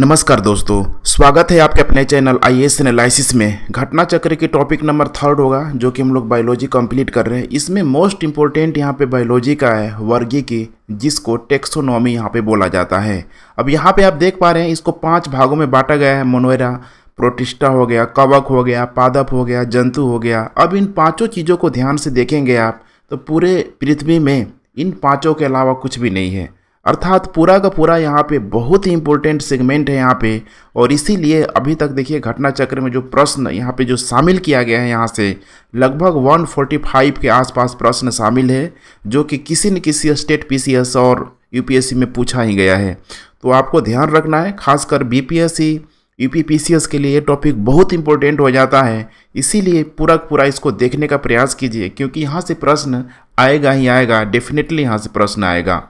नमस्कार दोस्तों, स्वागत है आपके अपने चैनल आई एस एनालिसिस में। घटना चक्र की टॉपिक नंबर थर्ड होगा, जो कि हम लोग बायोलॉजी कंप्लीट कर रहे हैं। इसमें मोस्ट इंपॉर्टेंट यहाँ पे बायोलॉजी का है वर्गी की, जिसको टेक्सोनॉमी यहाँ पे बोला जाता है। अब यहाँ पे आप देख पा रहे हैं, इसको पाँच भागों में बांटा गया है। मोनोरा प्रोटिस्टा हो गया, कवक हो गया, पादप हो गया, जंतु हो गया। अब इन पाँचों चीज़ों को ध्यान से देखेंगे आप तो पूरे पृथ्वी में इन पाँचों के अलावा कुछ भी नहीं है। अर्थात पूरा का पूरा यहाँ पे बहुत ही इंपॉर्टेंट सेगमेंट है यहाँ पे। और इसीलिए अभी तक देखिए घटना चक्र में जो प्रश्न यहाँ पे जो शामिल किया गया है यहाँ से, लगभग 145 के आसपास प्रश्न शामिल है, जो कि किसी न किसी स्टेट पीसीएस और यूपीएससी में पूछा ही गया है। तो आपको ध्यान रखना है, खासकर बीपीएससी यूपीपीसीएस के लिए ये टॉपिक बहुत इंपॉर्टेंट हो जाता है। इसीलिए पूरा पूरा इसको देखने का प्रयास कीजिए, क्योंकि यहाँ से प्रश्न आएगा ही आएगा डेफिनेटली यहाँ से प्रश्न आएगा।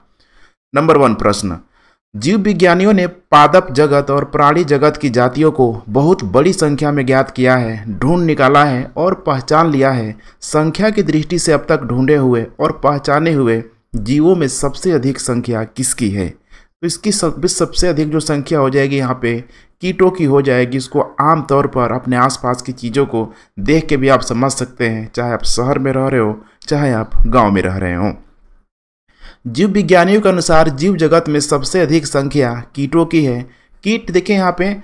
नंबर वन प्रश्न जीव विज्ञानियों ने पादप जगत और प्राणी जगत की जातियों को बहुत बड़ी संख्या में ज्ञात किया है ढूंढ निकाला है और पहचान लिया है। संख्या की दृष्टि से अब तक ढूंढे हुए और पहचाने हुए जीवों में सबसे अधिक संख्या किसकी है? तो इसकी सब, सबसे अधिक जो संख्या हो जाएगी यहाँ पे कीटों की हो जाएगी। इसको आम तौर पर अपने आसपास की चीज़ों को देख के भी आप समझ सकते हैं चाहे आप शहर में रह रहे हो चाहे आप गाँव में रह रहे हों। जीव विज्ञानियों के अनुसार जीव जगत में सबसे अधिक संख्या कीटों की है। कीट देखें यहाँ पे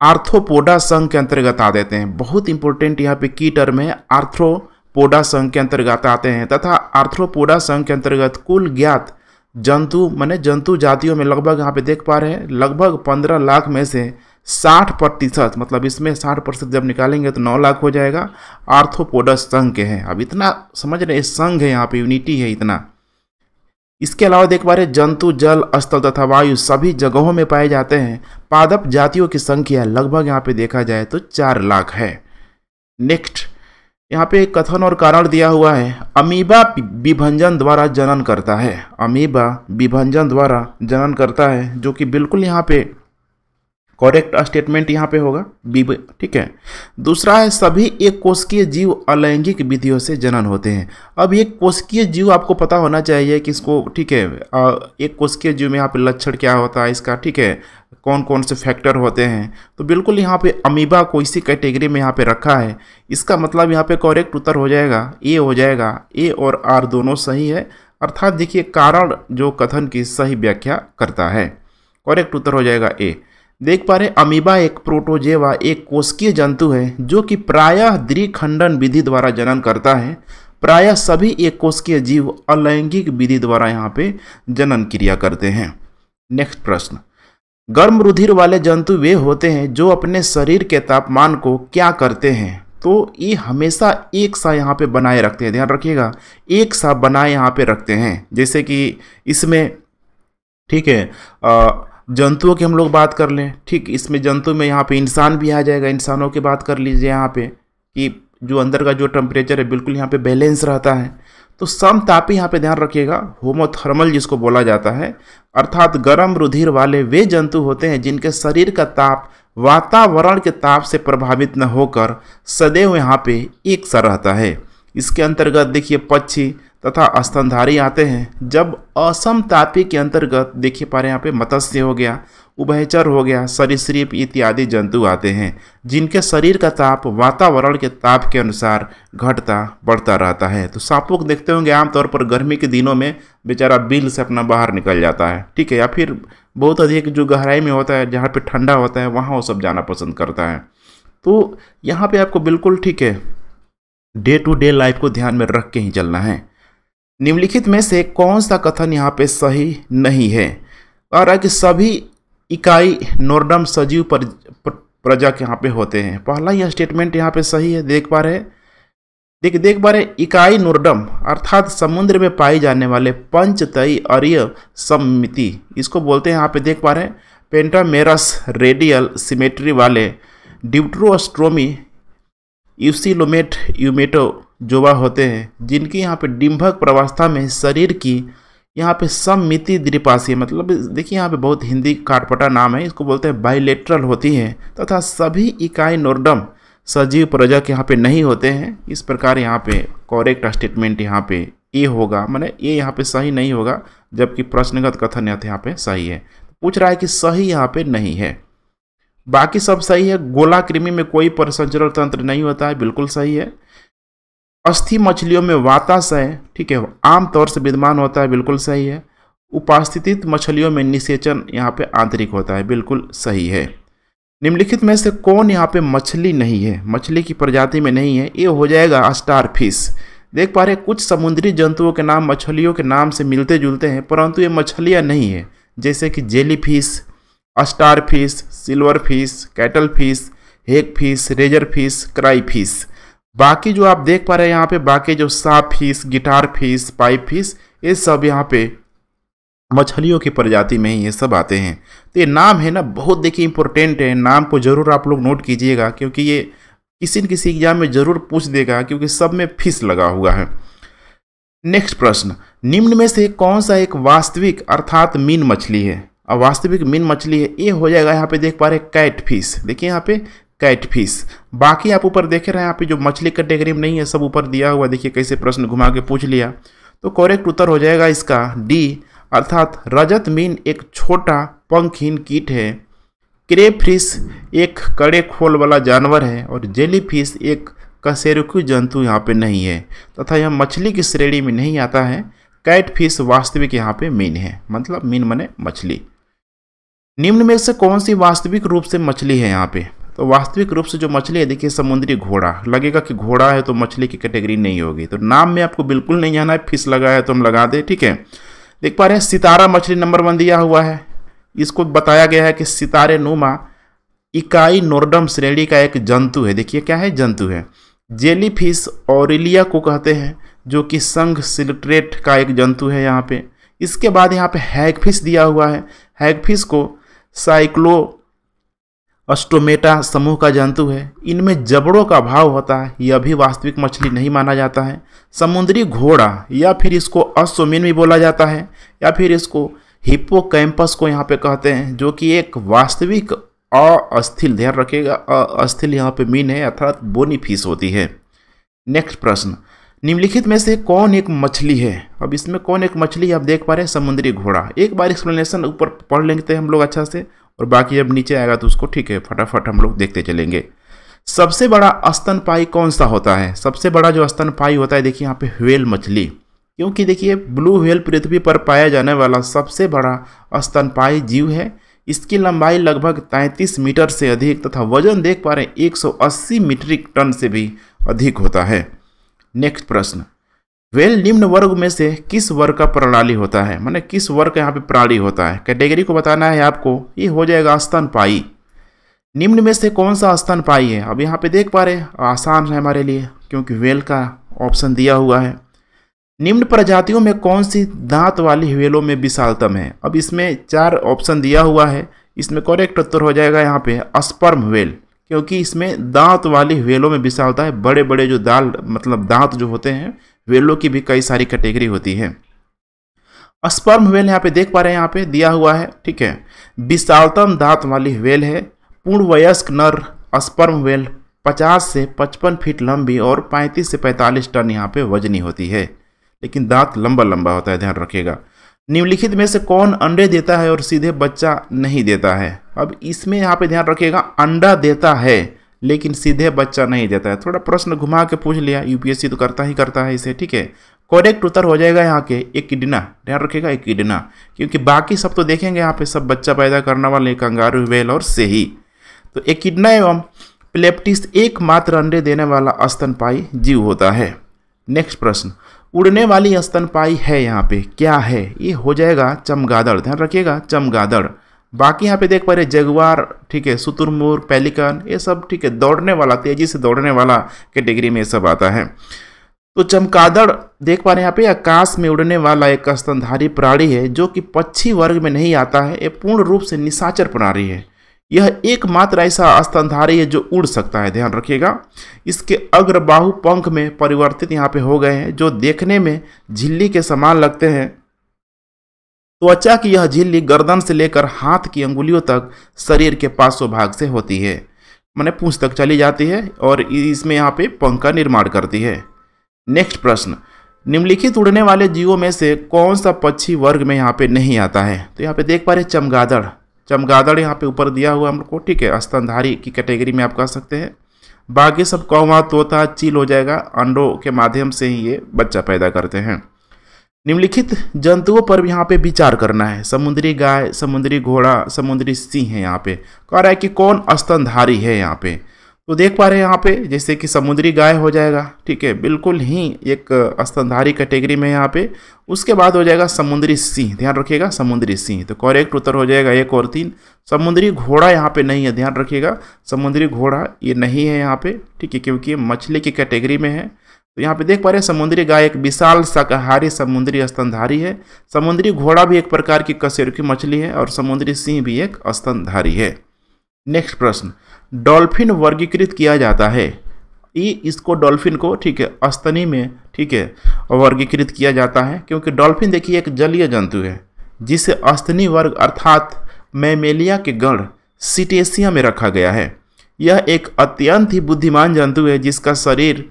आर्थ्रोपोडा संघ के अंतर्गत आ देते हैं। बहुत इंपॉर्टेंट यहाँ पे की टर्म है आर्थ्रोपोडा संघ के अंतर्गत आते हैं तथा आर्थ्रोपोडा संघ के अंतर्गत कुल ज्ञात जंतु माने जंतु जातियों में लगभग यहाँ पे देख पा रहे हैं, लगभग पंद्रह लाख में से साठ प्रतिशत मतलब इसमें साठ प्रतिशत जब निकालेंगे तो नौ लाख हो जाएगा आर्थ्रोपोडस संघ के हैं। अब इतना समझ रहे संघ है यहाँ पे यूनिटी है इतना। इसके अलावा देख पा रहे जंतु, जल, स्थल तथा वायु सभी जगहों में पाए जाते हैं। पादप जातियों की संख्या लगभग यहाँ पे देखा जाए तो चार लाख है। नेक्स्ट यहाँ पे कथन और कारण दिया हुआ है। अमीबा विभंजन द्वारा जनन करता है। अमीबा विभंजन द्वारा जनन करता है, जो कि बिल्कुल यहाँ पे करेक्ट स्टेटमेंट यहाँ पे होगा बी ठीक है? दूसरा है, सभी एक कोशिकीय जीव अलैंगिक विधियों से जनन होते हैं। अब एक कोशिकीय जीव आपको पता होना चाहिए कि इसको, ठीक है एक कोशिकीय जीव में यहाँ पे लक्षण क्या होता है इसका, ठीक है कौन कौन से फैक्टर होते हैं? तो बिल्कुल यहाँ पे अमीबा को इसी कैटेगरी में यहाँ पे रखा है। इसका मतलब यहाँ पे करेक्ट उत्तर हो जाएगा ए हो जाएगा ए और आर दोनों सही है। अर्थात देखिए, कारण जो कथन की सही व्याख्या करता है। करेक्ट उत्तर हो जाएगा ए देख पा रहे अमीबा एक प्रोटोजेवा, एक कोशिकीय जंतु है, जो कि प्रायः द्विखंडन विधि द्वारा जनन करता है। प्रायः सभी एक कोशिकीय जीव अलैंगिक विधि द्वारा यहाँ पे जनन क्रिया करते हैं। नेक्स्ट प्रश्न। गर्म रुधिर वाले जंतु वे होते हैं जो अपने शरीर के तापमान को क्या करते हैं? तो ये हमेशा एक सा यहाँ पे बनाए रखते हैं, ध्यान रखिएगा। एक सा बनाए यहाँ पे रखते हैं, जैसे कि इसमें, ठीक है जंतुओं की हम लोग बात कर लें, ठीक, इसमें जंतु में यहाँ पे इंसान भी आ जाएगा। इंसानों की बात कर लीजिए यहाँ पे कि जो अंदर का जो टेम्परेचर है, बिल्कुल यहाँ पे बैलेंस रहता है। तो सम समतापी यहाँ पे ध्यान रखिएगा होमोथर्मल जिसको बोला जाता है, अर्थात गर्म रुधिर वाले वे जंतु होते हैं जिनके शरीर का ताप वातावरण के ताप से प्रभावित न होकर सदैव यहाँ पे एक सा रहता है। इसके अंतर्गत देखिए पक्षी तथा स्तनधारी आते हैं। जब असम तापी के अंतर्गत, देखिए पा रहे यहाँ पे मत्स्य हो गया, उभयचर हो गया, सरीसृप इत्यादि जंतु आते हैं, जिनके शरीर का ताप वातावरण के ताप के अनुसार घटता, बढ़ता रहता है। तो सांपों को देखते होंगे आमतौर पर गर्मी के दिनों में बेचारा बिल से अपना बाहर निकल जाता है। ठीक है, या फिर बहुत अधिक जो गहराई में होता है, जहाँ पर ठंडा होता है, वहाँ वो सब जाना पसंद करता है। तो यहाँ पर आपको बिल्कुल ठीक है, डे टू डे लाइफ को ध्यान में रख के ही चलना है। निम्नलिखित में से कौन सा कथन यहाँ पे सही नहीं है? कह रहा है कि सभी इकाई नोर्डम सजीव पर, पर, प्रजा के यहाँ पे होते हैं। पहला यह स्टेटमेंट यहाँ पे सही है देख पा रहे देख देख पा रहे इकाई नोर्डम अर्थात समुद्र में पाई जाने वाले पंचतई अरिय समिति इसको बोलते हैं यहाँ पे देख पा रहे पेंटामेरस रेडियल सिमेट्री वाले ड्यूट्रोस्ट्रोमी यूसिलोमेट यूमेटो जोवा होते हैं, जिनकी यहाँ पे डिम्भक प्रवस्था में शरीर की यहाँ पे सममिति द्विपाशी मतलब देखिए यहाँ पे बहुत हिंदी काटपटा नाम है, इसको बोलते हैं बाइलेट्रल होती है, तथा सभी इकाई नोर्डम सजीव प्रजा के यहाँ पे नहीं होते हैं। इस प्रकार यहाँ पे करेक्ट स्टेटमेंट यहाँ पे ए होगा, मैंने ये यहाँ पे सही नहीं होगा, जबकि प्रश्नगत कथन यहाँ पे सही है। पूछ रहा है कि सही यहाँ पे नहीं है। बाकी सब सही है, गोला कृमि में कोई परिसंचरण तंत्र नहीं होता है, बिल्कुल सही है। अस्थि मछलियों में वाताशय ठीक है आमतौर से विद्यमान होता है, बिल्कुल सही है। उपास्थित मछलियों में निषेचन यहाँ पे आंतरिक होता है, बिल्कुल सही है। निम्नलिखित में से कौन यहाँ पे मछली नहीं है? मछली की प्रजाति में नहीं है, ये हो जाएगा स्टार फ़िश देख पा रहे कुछ समुद्री जंतुओं के नाम मछलियों के नाम से मिलते जुलते हैं, परंतु ये मछलियाँ नहीं है, जैसे कि jelly fish star fish silver fish cuttle fish hake fish razor fish cray fish बाकी जो आप देख पा रहे हैं यहाँ पे, बाकी जो साफ़ fish, guitar fish, pipe fish, ये सब यहाँ पे मछलियों की प्रजाति में ही ये सब आते हैं। तो ये नाम है ना, बहुत देखिए इंपॉर्टेंट है। नाम को ज़रूर आप लोग नोट कीजिएगा, क्योंकि ये किसी न किसी एग्ज़ाम में ज़रूर पूछ देगा, क्योंकि सब में फिस लगा हुआ है। नेक्स्ट प्रश्न, निम्न में से कौन सा एक वास्तविक, अर्थात मीन मछली है? अब वास्तविक मीन मछली है, ये हो जाएगा यहाँ पे देख पा रहे कैट फ़िश देखिए यहाँ पे कैट फ़िश। बाकी आप ऊपर देख रहे हैं, यहाँ पे जो मछली कैटेगरी में नहीं है, सब ऊपर दिया हुआ देखिए कैसे प्रश्न घुमा के पूछ लिया। तो करेक्ट उत्तर हो जाएगा इसका डी अर्थात रजत मीन एक छोटा पंखहीन कीट है। क्रेफिश एक कड़े खोल वाला जानवर है और जेलीफिश एक कसेरुकी जंतु यहाँ पे नहीं है। तथा यह मछली की श्रेणी में नहीं आता है। कैटफिश वास्तविक यहाँ पे मीन है मतलब मीन मने मछली। निम्न में से कौन सी वास्तविक रूप से मछली है यहाँ पे? तो वास्तविक रूप से जो मछली है, देखिए, समुद्री घोड़ा। लगेगा कि घोड़ा है तो मछली की कैटेगरी नहीं होगी। तो नाम में आपको बिल्कुल नहीं जाना है फ़िश लगा है तो हम लगा दें, ठीक है? देख पा रहे हैं, सितारा मछली नंबर वन दिया हुआ है। इसको बताया गया है कि सितारे नुमा इकाई नोर्डम श्रेणी का एक जंतु है। देखिए, क्या है? जंतु है। जेली फ़िश ऑरिलिया को कहते हैं, जो कि संघ सिल्ट्रेट का एक जंतु है यहाँ पे। इसके बाद यहाँ पे हैगफिश दिया हुआ है। हैगफिश को साइक्लो अस्टोमेटा समूह का जंतु है। इनमें जबड़ों का भाव होता है। यह भी वास्तविक मछली नहीं माना जाता है। समुद्री घोड़ा या फिर इसको अश्वमीन भी बोला जाता है। या फिर इसको हिप्पो कैंपस को यहाँ पे कहते हैं, जो कि एक वास्तविक अस्थिल ध्यान रखेगा। अस्थिल यहाँ पे मीन है, अर्थात बोनी फ़ीस होती है। नेक्स्ट प्रश्न। निम्नलिखित में से कौन एक मछली है? अब इसमें कौन एक मछली आप देख पा रहे हैं? समुद्री घोड़ा। एक बार एक्सप्लेनेशन ऊपर पढ़ लेते हैं हम लोग अच्छा से और बाकी जब नीचे आएगा तो उसको ठीक है, फटाफट हम लोग देखते चलेंगे। सबसे बड़ा स्तनपाई कौन सा होता है? सबसे बड़ा जो स्तनपाई होता है, देखिए यहाँ पे व्हेल मछली। क्योंकि देखिए, ब्लू व्हेल पृथ्वी पर पाया जाने वाला सबसे बड़ा स्तनपाई जीव है। इसकी लंबाई लगभग 33 मीटर से अधिक तथा वज़न देख पा रहे हैं 180 मीट्रिक टन से भी अधिक होता है। नेक्स्ट प्रश्न। वेल निम्न वर्ग में से किस वर्ग का प्रणाली होता है? मैंने किस वर्ग का यहाँ पे प्रणाली होता है? कैटेगरी को बताना है आपको। ये हो जाएगा स्तनपाई निम्न में से कौन सा स्तनपाई है? अब यहाँ पे देख पा रहे आसान है हमारे लिए, क्योंकि वेल का ऑप्शन दिया हुआ है। निम्न प्रजातियों में कौन सी दांत वाली वेलों में विशालतम है? अब इसमें चार ऑप्शन दिया हुआ है। इसमें करेक्ट उत्तर हो जाएगा यहाँ पे अस्पर्म वेल, क्योंकि इसमें दांत वाली वेलों में विशालता है। बड़े बड़े जो दाल मतलब दांत जो होते हैं वेलों की भी कई सारी कैटेगरी होती है। अस्पर्म हवेल यहाँ पे देख पा रहे हैं, यहाँ पे दिया हुआ है, ठीक है। विशालतम दांत वाली हवेल है पूर्ण वयस्क नर अस्पर्म हवेल 50 से 55 फीट लंबी और 35 से 45 टन यहाँ पे वजनी होती है। लेकिन दांत लंबा लंबा होता है, ध्यान रखिएगा। निम्नलिखित में से कौन अंडे देता है और सीधे बच्चा नहीं देता है? अब इसमें यहाँ पे ध्यान रखिएगा, अंडा देता है। लेकिन सीधे बच्चा नहीं देता है। थोड़ा प्रश्न घुमा के पूछ लिया। यूपीएससी तो करता ही करता है इसे, ठीक है? करेक्ट उत्तर हो जाएगा यहाँ के, एक किडना ध्यान रखिएगा, एक किडना क्योंकि बाकी सब तो देखेंगे यहाँ पे, सब बच्चा पैदा करने वाले कंगारू, वेल और से ही तो एक किडना एवं प्लेप्टिस एकमात्र अंडे देने वाला स्तनपाई जीव होता है। नेक्स्ट प्रश्न। उड़ने वाली स्तनपाई है यहाँ पे। क्या है? ये हो जाएगा चमगादड़। ध्यान रखिएगा, चमगादड़। बाकी यहाँ पे देख पा रहे जगवार ठीक है, सुतुरमुर, पेलिकन, ये सब, ठीक है, दौड़ने वाला, तेज़ी से दौड़ने वाला कैटेगरी में ये सब आता है। तो चमकादड़, देख पा रहे हैं यहाँ पे आकाश में उड़ने वाला एक स्तनधारी प्राणी है, जो कि पक्षी वर्ग में नहीं आता है, ये पूर्ण रूप से निशाचर प्राणी है। यह एकमात्र ऐसा स्तनधारी है जो उड़ सकता है, ध्यान रखिएगा। इसके अग्र बाहु पंख में परिवर्तित यहाँ पे हो गए हैं, जो देखने में झिल्ली के समान लगते हैं। त्वचा की यह झिल्ली गर्दन से लेकर हाथ की अंगुलियों तक शरीर के पासों भाग से होती है। मैंने पूछ तक चली जाती है और इसमें यहाँ पे पंख का निर्माण करती है। नेक्स्ट प्रश्न। निम्नलिखित उड़ने वाले जीवों में से कौन सा पक्षी वर्ग में यहाँ पे नहीं आता है? तो यहाँ पे देख पा रहे चमगादड़। चमगादड़ यहाँ पे ऊपर दिया हुआ हम लोग को ठीक है, स्तनधारी की कैटेगरी में आप कह सकते हैं। बाकी सब कौवा, तोता, चील हो जाएगा, अंडों के माध्यम से ही ये बच्चा पैदा करते हैं। निम्नलिखित जंतुओं पर भी यहाँ पे विचार करना है। समुद्री गाय, समुद्री घोड़ा, समुद्री सिंह है यहाँ पे। कह रहा है कि कौन स्तनधारी है यहाँ पे? तो देख पा रहे हैं यहाँ पे, जैसे कि समुद्री गाय हो जाएगा, ठीक है, बिल्कुल ही एक स्तनधारी कैटेगरी में यहाँ पे। उसके बाद हो जाएगा समुद्री सिंह, ध्यान रखिएगा समुद्री सिंह। तो करेक्ट उत्तर हो जाएगा, एक और तीन। समुद्री घोड़ा यहाँ पे नहीं है, ध्यान रखिएगा। समुद्री घोड़ा ये नहीं है यहाँ पे, ठीक है, क्योंकि मछली की कैटेगरी में है। तो यहाँ पे देख पा रहे हैं, समुद्री गाय एक विशाल शाकाहारी समुद्री स्तनधारी है। समुद्री घोड़ा भी एक प्रकार की कसेर की मछली है और समुद्री सिंह भी एक स्तनधारी है। नेक्स्ट प्रश्न, डॉल्फिन वर्गीकृत किया जाता है। ये इसको डॉल्फिन को, ठीक है, अस्तनी में, ठीक है, वर्गीकृत किया जाता है क्योंकि डॉल्फिन देखिए एक जलीय जंतु है, जिसे अस्तनी वर्ग अर्थात मैमेलिया के गण सिटेसिया में रखा गया है। यह एक अत्यंत ही बुद्धिमान जंतु है जिसका शरीर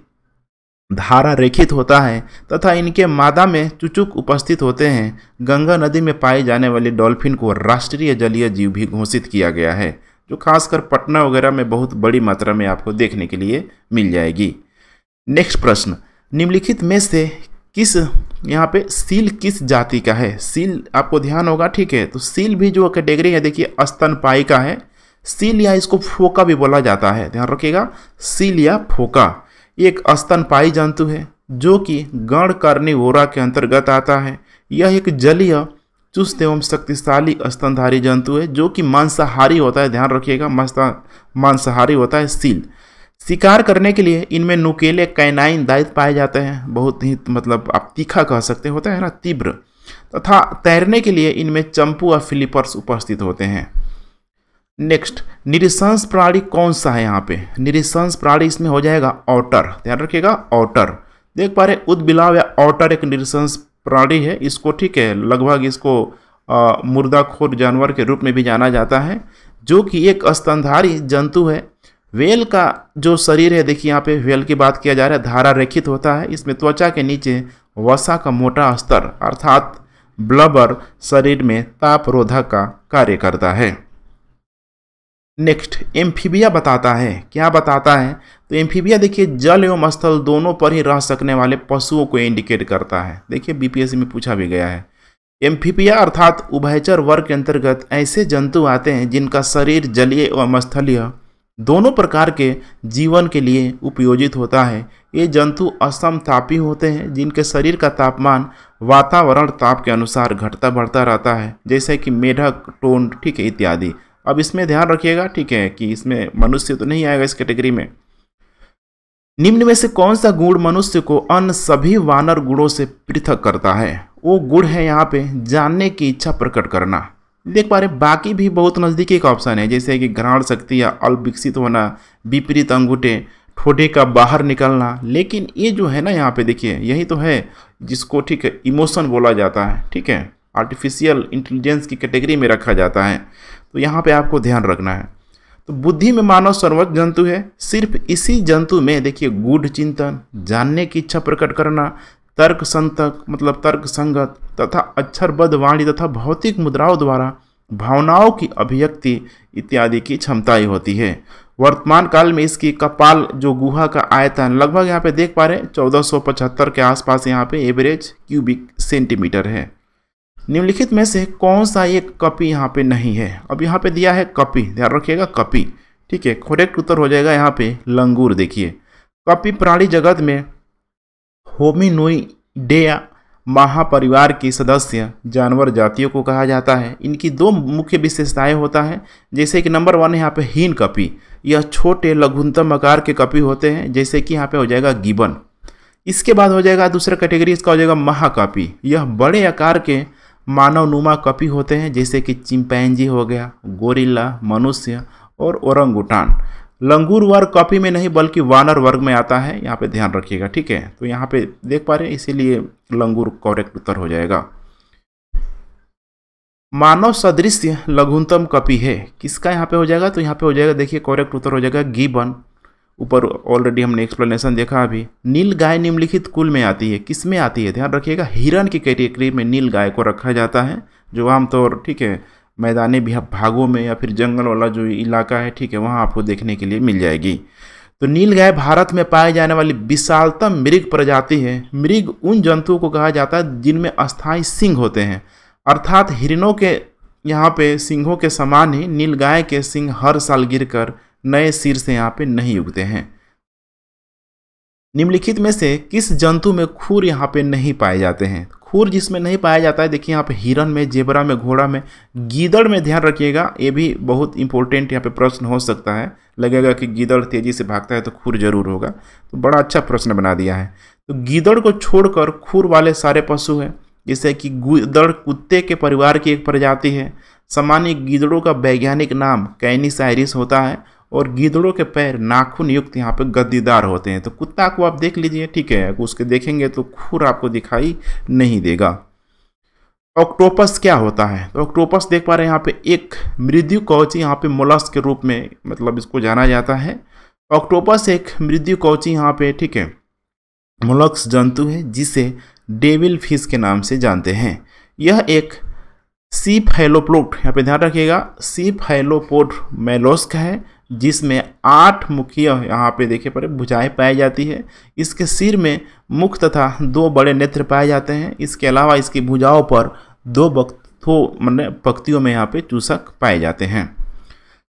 धारा रेखित होता है तथा इनके मादा में चुचुक उपस्थित होते हैं। गंगा नदी में पाए जाने वाले डॉल्फिन को राष्ट्रीय जलीय जीव भी घोषित किया गया है, जो खासकर पटना वगैरह में बहुत बड़ी मात्रा में आपको देखने के लिए मिल जाएगी। नेक्स्ट प्रश्न, निम्नलिखित में से किस, यहाँ पे सील किस जाति का है? सील आपको ध्यान होगा, ठीक है तो सील भी जो कैटेगरी है, देखिए स्तनपाई का है। सील या इसको फोका भी बोला जाता है, ध्यान रखिएगा, सील या फोका। एक स्तनपाई जंतु है, जो कि गण कार्निवोरा के अंतर्गत आता है। यह एक जलीय, चुस्त एवं शक्तिशाली स्तनधारी जंतु है, जो कि मांसाहारी होता है। ध्यान रखिएगा मांसाहारी होता है सील। शिकार करने के लिए इनमें नुकेले कैनाइन दायित्व पाए जाते हैं। बहुत ही मतलब आप तीखा कह सकते होता है ना, तीव्र। तथा तैरने के लिए इनमें चंपू और फिलिपर्स उपस्थित होते हैं। नेक्स्ट निरिशंस प्राणी कौन सा है यहाँ पे? निरिशंस प्राणी इसमें हो जाएगा ऑटर ध्यान रखिएगा ऑटर देख पा रहे उद्बिलाव या ऑटर एक निरिशंस प्राणी है। इसको ठीक है, लगभग इसको मुर्दाखोर जानवर के रूप में भी जाना जाता है, जो कि एक स्तनधारी जंतु है। वेल का जो शरीर है, देखिए यहाँ पे वेल की बात किया जा रहा है, धारा रेखित होता है। इसमें त्वचा के नीचे वसा का मोटा स्तर, अर्थात ब्लबर शरीर में तापरोधक का कार्य करता है। नेक्स्ट, एम्फीबिया बताता है। क्या बताता है? तो एम्फीबिया देखिए, जल एवं स्थल दोनों पर ही रह सकने वाले पशुओं को इंडिकेट करता है। देखिए बीपीएससी में पूछा भी गया है। एम्फीबिया अर्थात उभयचर वर्ग के अंतर्गत ऐसे जंतु आते हैं जिनका शरीर, जलीय एवं स्थलीय दोनों प्रकार के जीवन के लिए उपयोजित होता है। ये जंतु असमतापी होते हैं, जिनके शरीर का तापमान, वातावरण, ताप के अनुसार घटता बढ़ता रहता है, जैसे कि मेढक, टोंड, ठीक है, इत्यादि। अब इसमें ध्यान रखिएगा, ठीक है, कि इसमें मनुष्य तो नहीं आएगा इस कैटेगरी में। निम्न में से कौन सा गुण मनुष्य को अन्य सभी वानर गुणों से पृथक करता है? वो गुण है यहाँ पे जानने की इच्छा प्रकट करना। देख पा रहे बाकी भी बहुत नज़दीकी का ऑप्शन है, जैसे कि घ्राण शक्ति या अल्प विकसित होना, विपरीत अंगूठे, ठोडे का बाहर निकलना, लेकिन ये जो है ना यहाँ पे देखिए, यही तो है जिसको ठीक है, इमोशन बोला जाता है, ठीक है, आर्टिफिशियल इंटेलिजेंस की कैटेगरी में रखा जाता है। तो यहाँ पे आपको ध्यान रखना है। तो बुद्धि में मानव सर्वोच्च जंतु है। सिर्फ़ इसी जंतु में देखिए गूढ़ चिंतन, जानने की इच्छा प्रकट करना, तर्क संतक मतलब तर्क संगत तथा अक्षरबद्ध वाणी तथा भौतिक मुद्राओं द्वारा भावनाओं की अभिव्यक्ति इत्यादि की क्षमता ही होती है। वर्तमान काल में इसकी कपाल, जो गुहा का आयतन, लगभग यहाँ पे देख पा रहे हैं, चौदह के आसपास यहाँ पे एवरेज क्यूबिक सेंटीमीटर है। निम्नलिखित में से कौन सा एक कपी यहाँ पे नहीं है? अब यहाँ पे दिया है कपी। ध्यान रखिएगा, कपी। ठीक है करेक्ट उत्तर हो जाएगा यहाँ पे लंगूर, देखिए। कपी प्राणी जगत में होमिनोई डेया महापरिवार के सदस्य जानवर जातियों को कहा जाता है। इनकी दो मुख्य विशेषताएँ होता है, जैसे कि नंबर वन यहाँ पे हीन कपी। यह छोटे लघुनतम आकार के कपी होते हैं, जैसे कि यहाँ पे हो जाएगा गिबन। इसके बाद हो जाएगा दूसरा कैटेगरी इसका हो जाएगा महाकापी। यह बड़े आकार के मानवनुमा कपी होते हैं, जैसे कि चिंपैंजी हो गया, गोरिल्ला, मनुष्य और औरंगुटान लंगूर वर्ग कॉपी में नहीं, बल्कि वानर वर्ग में आता है। यहाँ पे ध्यान रखिएगा, ठीक है? तो यहाँ पे देख पा रहे हैं, इसीलिए लंगूर करेक्ट उत्तर हो जाएगा। मानव सदृश्य लघुनतम कपी है। किसका यहाँ पे हो जाएगा? तो यहाँ पे हो जाएगा, देखिए करेक्ट उत्तर हो जाएगा, गिबन। ऊपर ऑलरेडी हमने एक्सप्लेनेशन देखा अभी। नील गाय निम्नलिखित कुल में आती है। किसमें आती है? ध्यान रखिएगा, हिरण की कैटेगरी में नील गाय को रखा जाता है, जो आमतौर, ठीक है, मैदानी भागों में या फिर जंगल वाला जो इलाका है, ठीक है, वहाँ आपको देखने के लिए मिल जाएगी। तो नील गाय भारत में पाए जाने वाली विशालतम मृग प्रजाति है। मृग उन जंतुओं को कहा जाता है, जिनमें अस्थायी सिंह होते हैं। अर्थात हिरणों के यहाँ पे सिंहों के समान ही नील गाय के सिंह हर साल गिरकर नए सिर से यहाँ पे नहीं उगते हैं। निम्नलिखित में से किस जंतु में खूर यहाँ पे नहीं पाए जाते हैं? खूर जिसमें नहीं पाया जाता है, देखिए यहाँ पे हिरन में, जेबरा में, घोड़ा में, गीदड़ में ध्यान रखिएगा, ये भी बहुत इंपॉर्टेंट यहाँ पे प्रश्न हो सकता है। लगेगा कि गीदड़ तेज़ी से भागता है तो खूर ज़रूर होगा। तो बड़ा अच्छा प्रश्न बना दिया है। तो गीदड़ को छोड़कर खूर वाले सारे पशु हैं, जैसे कि गीदड़ कुत्ते के परिवार की एक प्रजाति है। सामान्य गीदड़ों का वैज्ञानिक नाम कैनिसाइरिस होता है। और गीदड़ों के पैर नाखून युक्त यहाँ पे गद्दीदार होते हैं। तो कुत्ता को आप देख लीजिए, ठीक है उसके देखेंगे तो खुर आपको दिखाई नहीं देगा। ऑक्टोपस क्या होता है? तो ऑक्टोपस देख पा रहे हैं यहाँ पे एक मृत्यु कौची यहाँ पे मोलस के रूप में मतलब इसको जाना जाता है। ऑक्टोपस एक मृत्यु कौची यहाँ पे, ठीक है मोलक्स जंतु है, जिसे डेविल फ़िश के नाम से जानते हैं। यह एक सी फैलोप्लोट यहाँ पे ध्यान रखिएगा सी हैलोपोट मेलोस्क है जिसमें आठ मुखिया यहाँ पे देखे पड़े भुजाएँ पाई जाती है। इसके सिर में मुख तथा दो बड़े नेत्र पाए जाते हैं। इसके अलावा इसकी भुजाओं पर दो बक्थों मैंने पक्तियों में यहाँ पे चूसक पाए जाते हैं।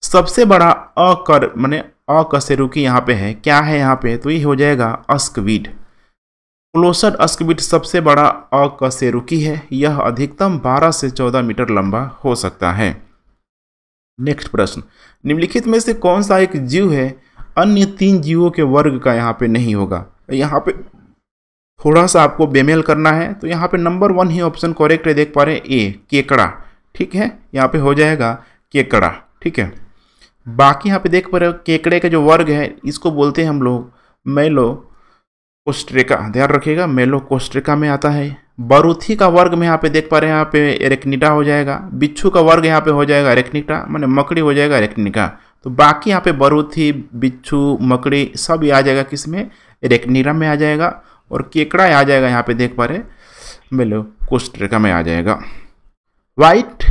सबसे बड़ा अकर, मैंने अकशेरुकी यहाँ पे है। क्या है यहाँ पे? तो ये हो जाएगा अस्कवीड क्लोसड अस्कवीड सबसे बड़ा अकशेरुकी है। यह अधिकतम 12 से 14 मीटर लंबा हो सकता है। नेक्स्ट प्रश्न। निम्नलिखित में से कौन सा एक जीव है? अन्य तीन जीवों के वर्ग का यहाँ पे नहीं होगा। यहाँ पे थोड़ा सा आपको बेमेल करना है तो यहाँ पे नंबर वन ही ऑप्शन करेक्ट है, देख पा रहे हैं, ए, केकड़ा। ठीक है? यहाँ पे हो जाएगा केकड़ा। ठीक है? बाकी यहाँ पे देख पा रहे हो, केकड़े का जो वर्ग है, इसको बोलते हैं हम लोग मेलो कोस्ट्रेका। ध्यान रखिएगा, मेलो कोस्ट्रेका में आता है। बरूथी का वर्ग में यहाँ पे देख पा रहे हैं, यहाँ पे एरेक्निटा हो जाएगा, बिच्छू का वर्ग यहाँ पे हो जाएगा एरेक्निटा मैंने मकड़ी हो जाएगा एरेक्निका तो बाकी यहाँ पे बरूथी, बिच्छू, मकड़ी सब ये आ जाएगा किसमें एरेक्निरा में आ जाएगा और केकड़ा आ जाएगा यहाँ पे देख पा रहे मेलो, कोस्ट्रेका में आ जाएगा। वाइट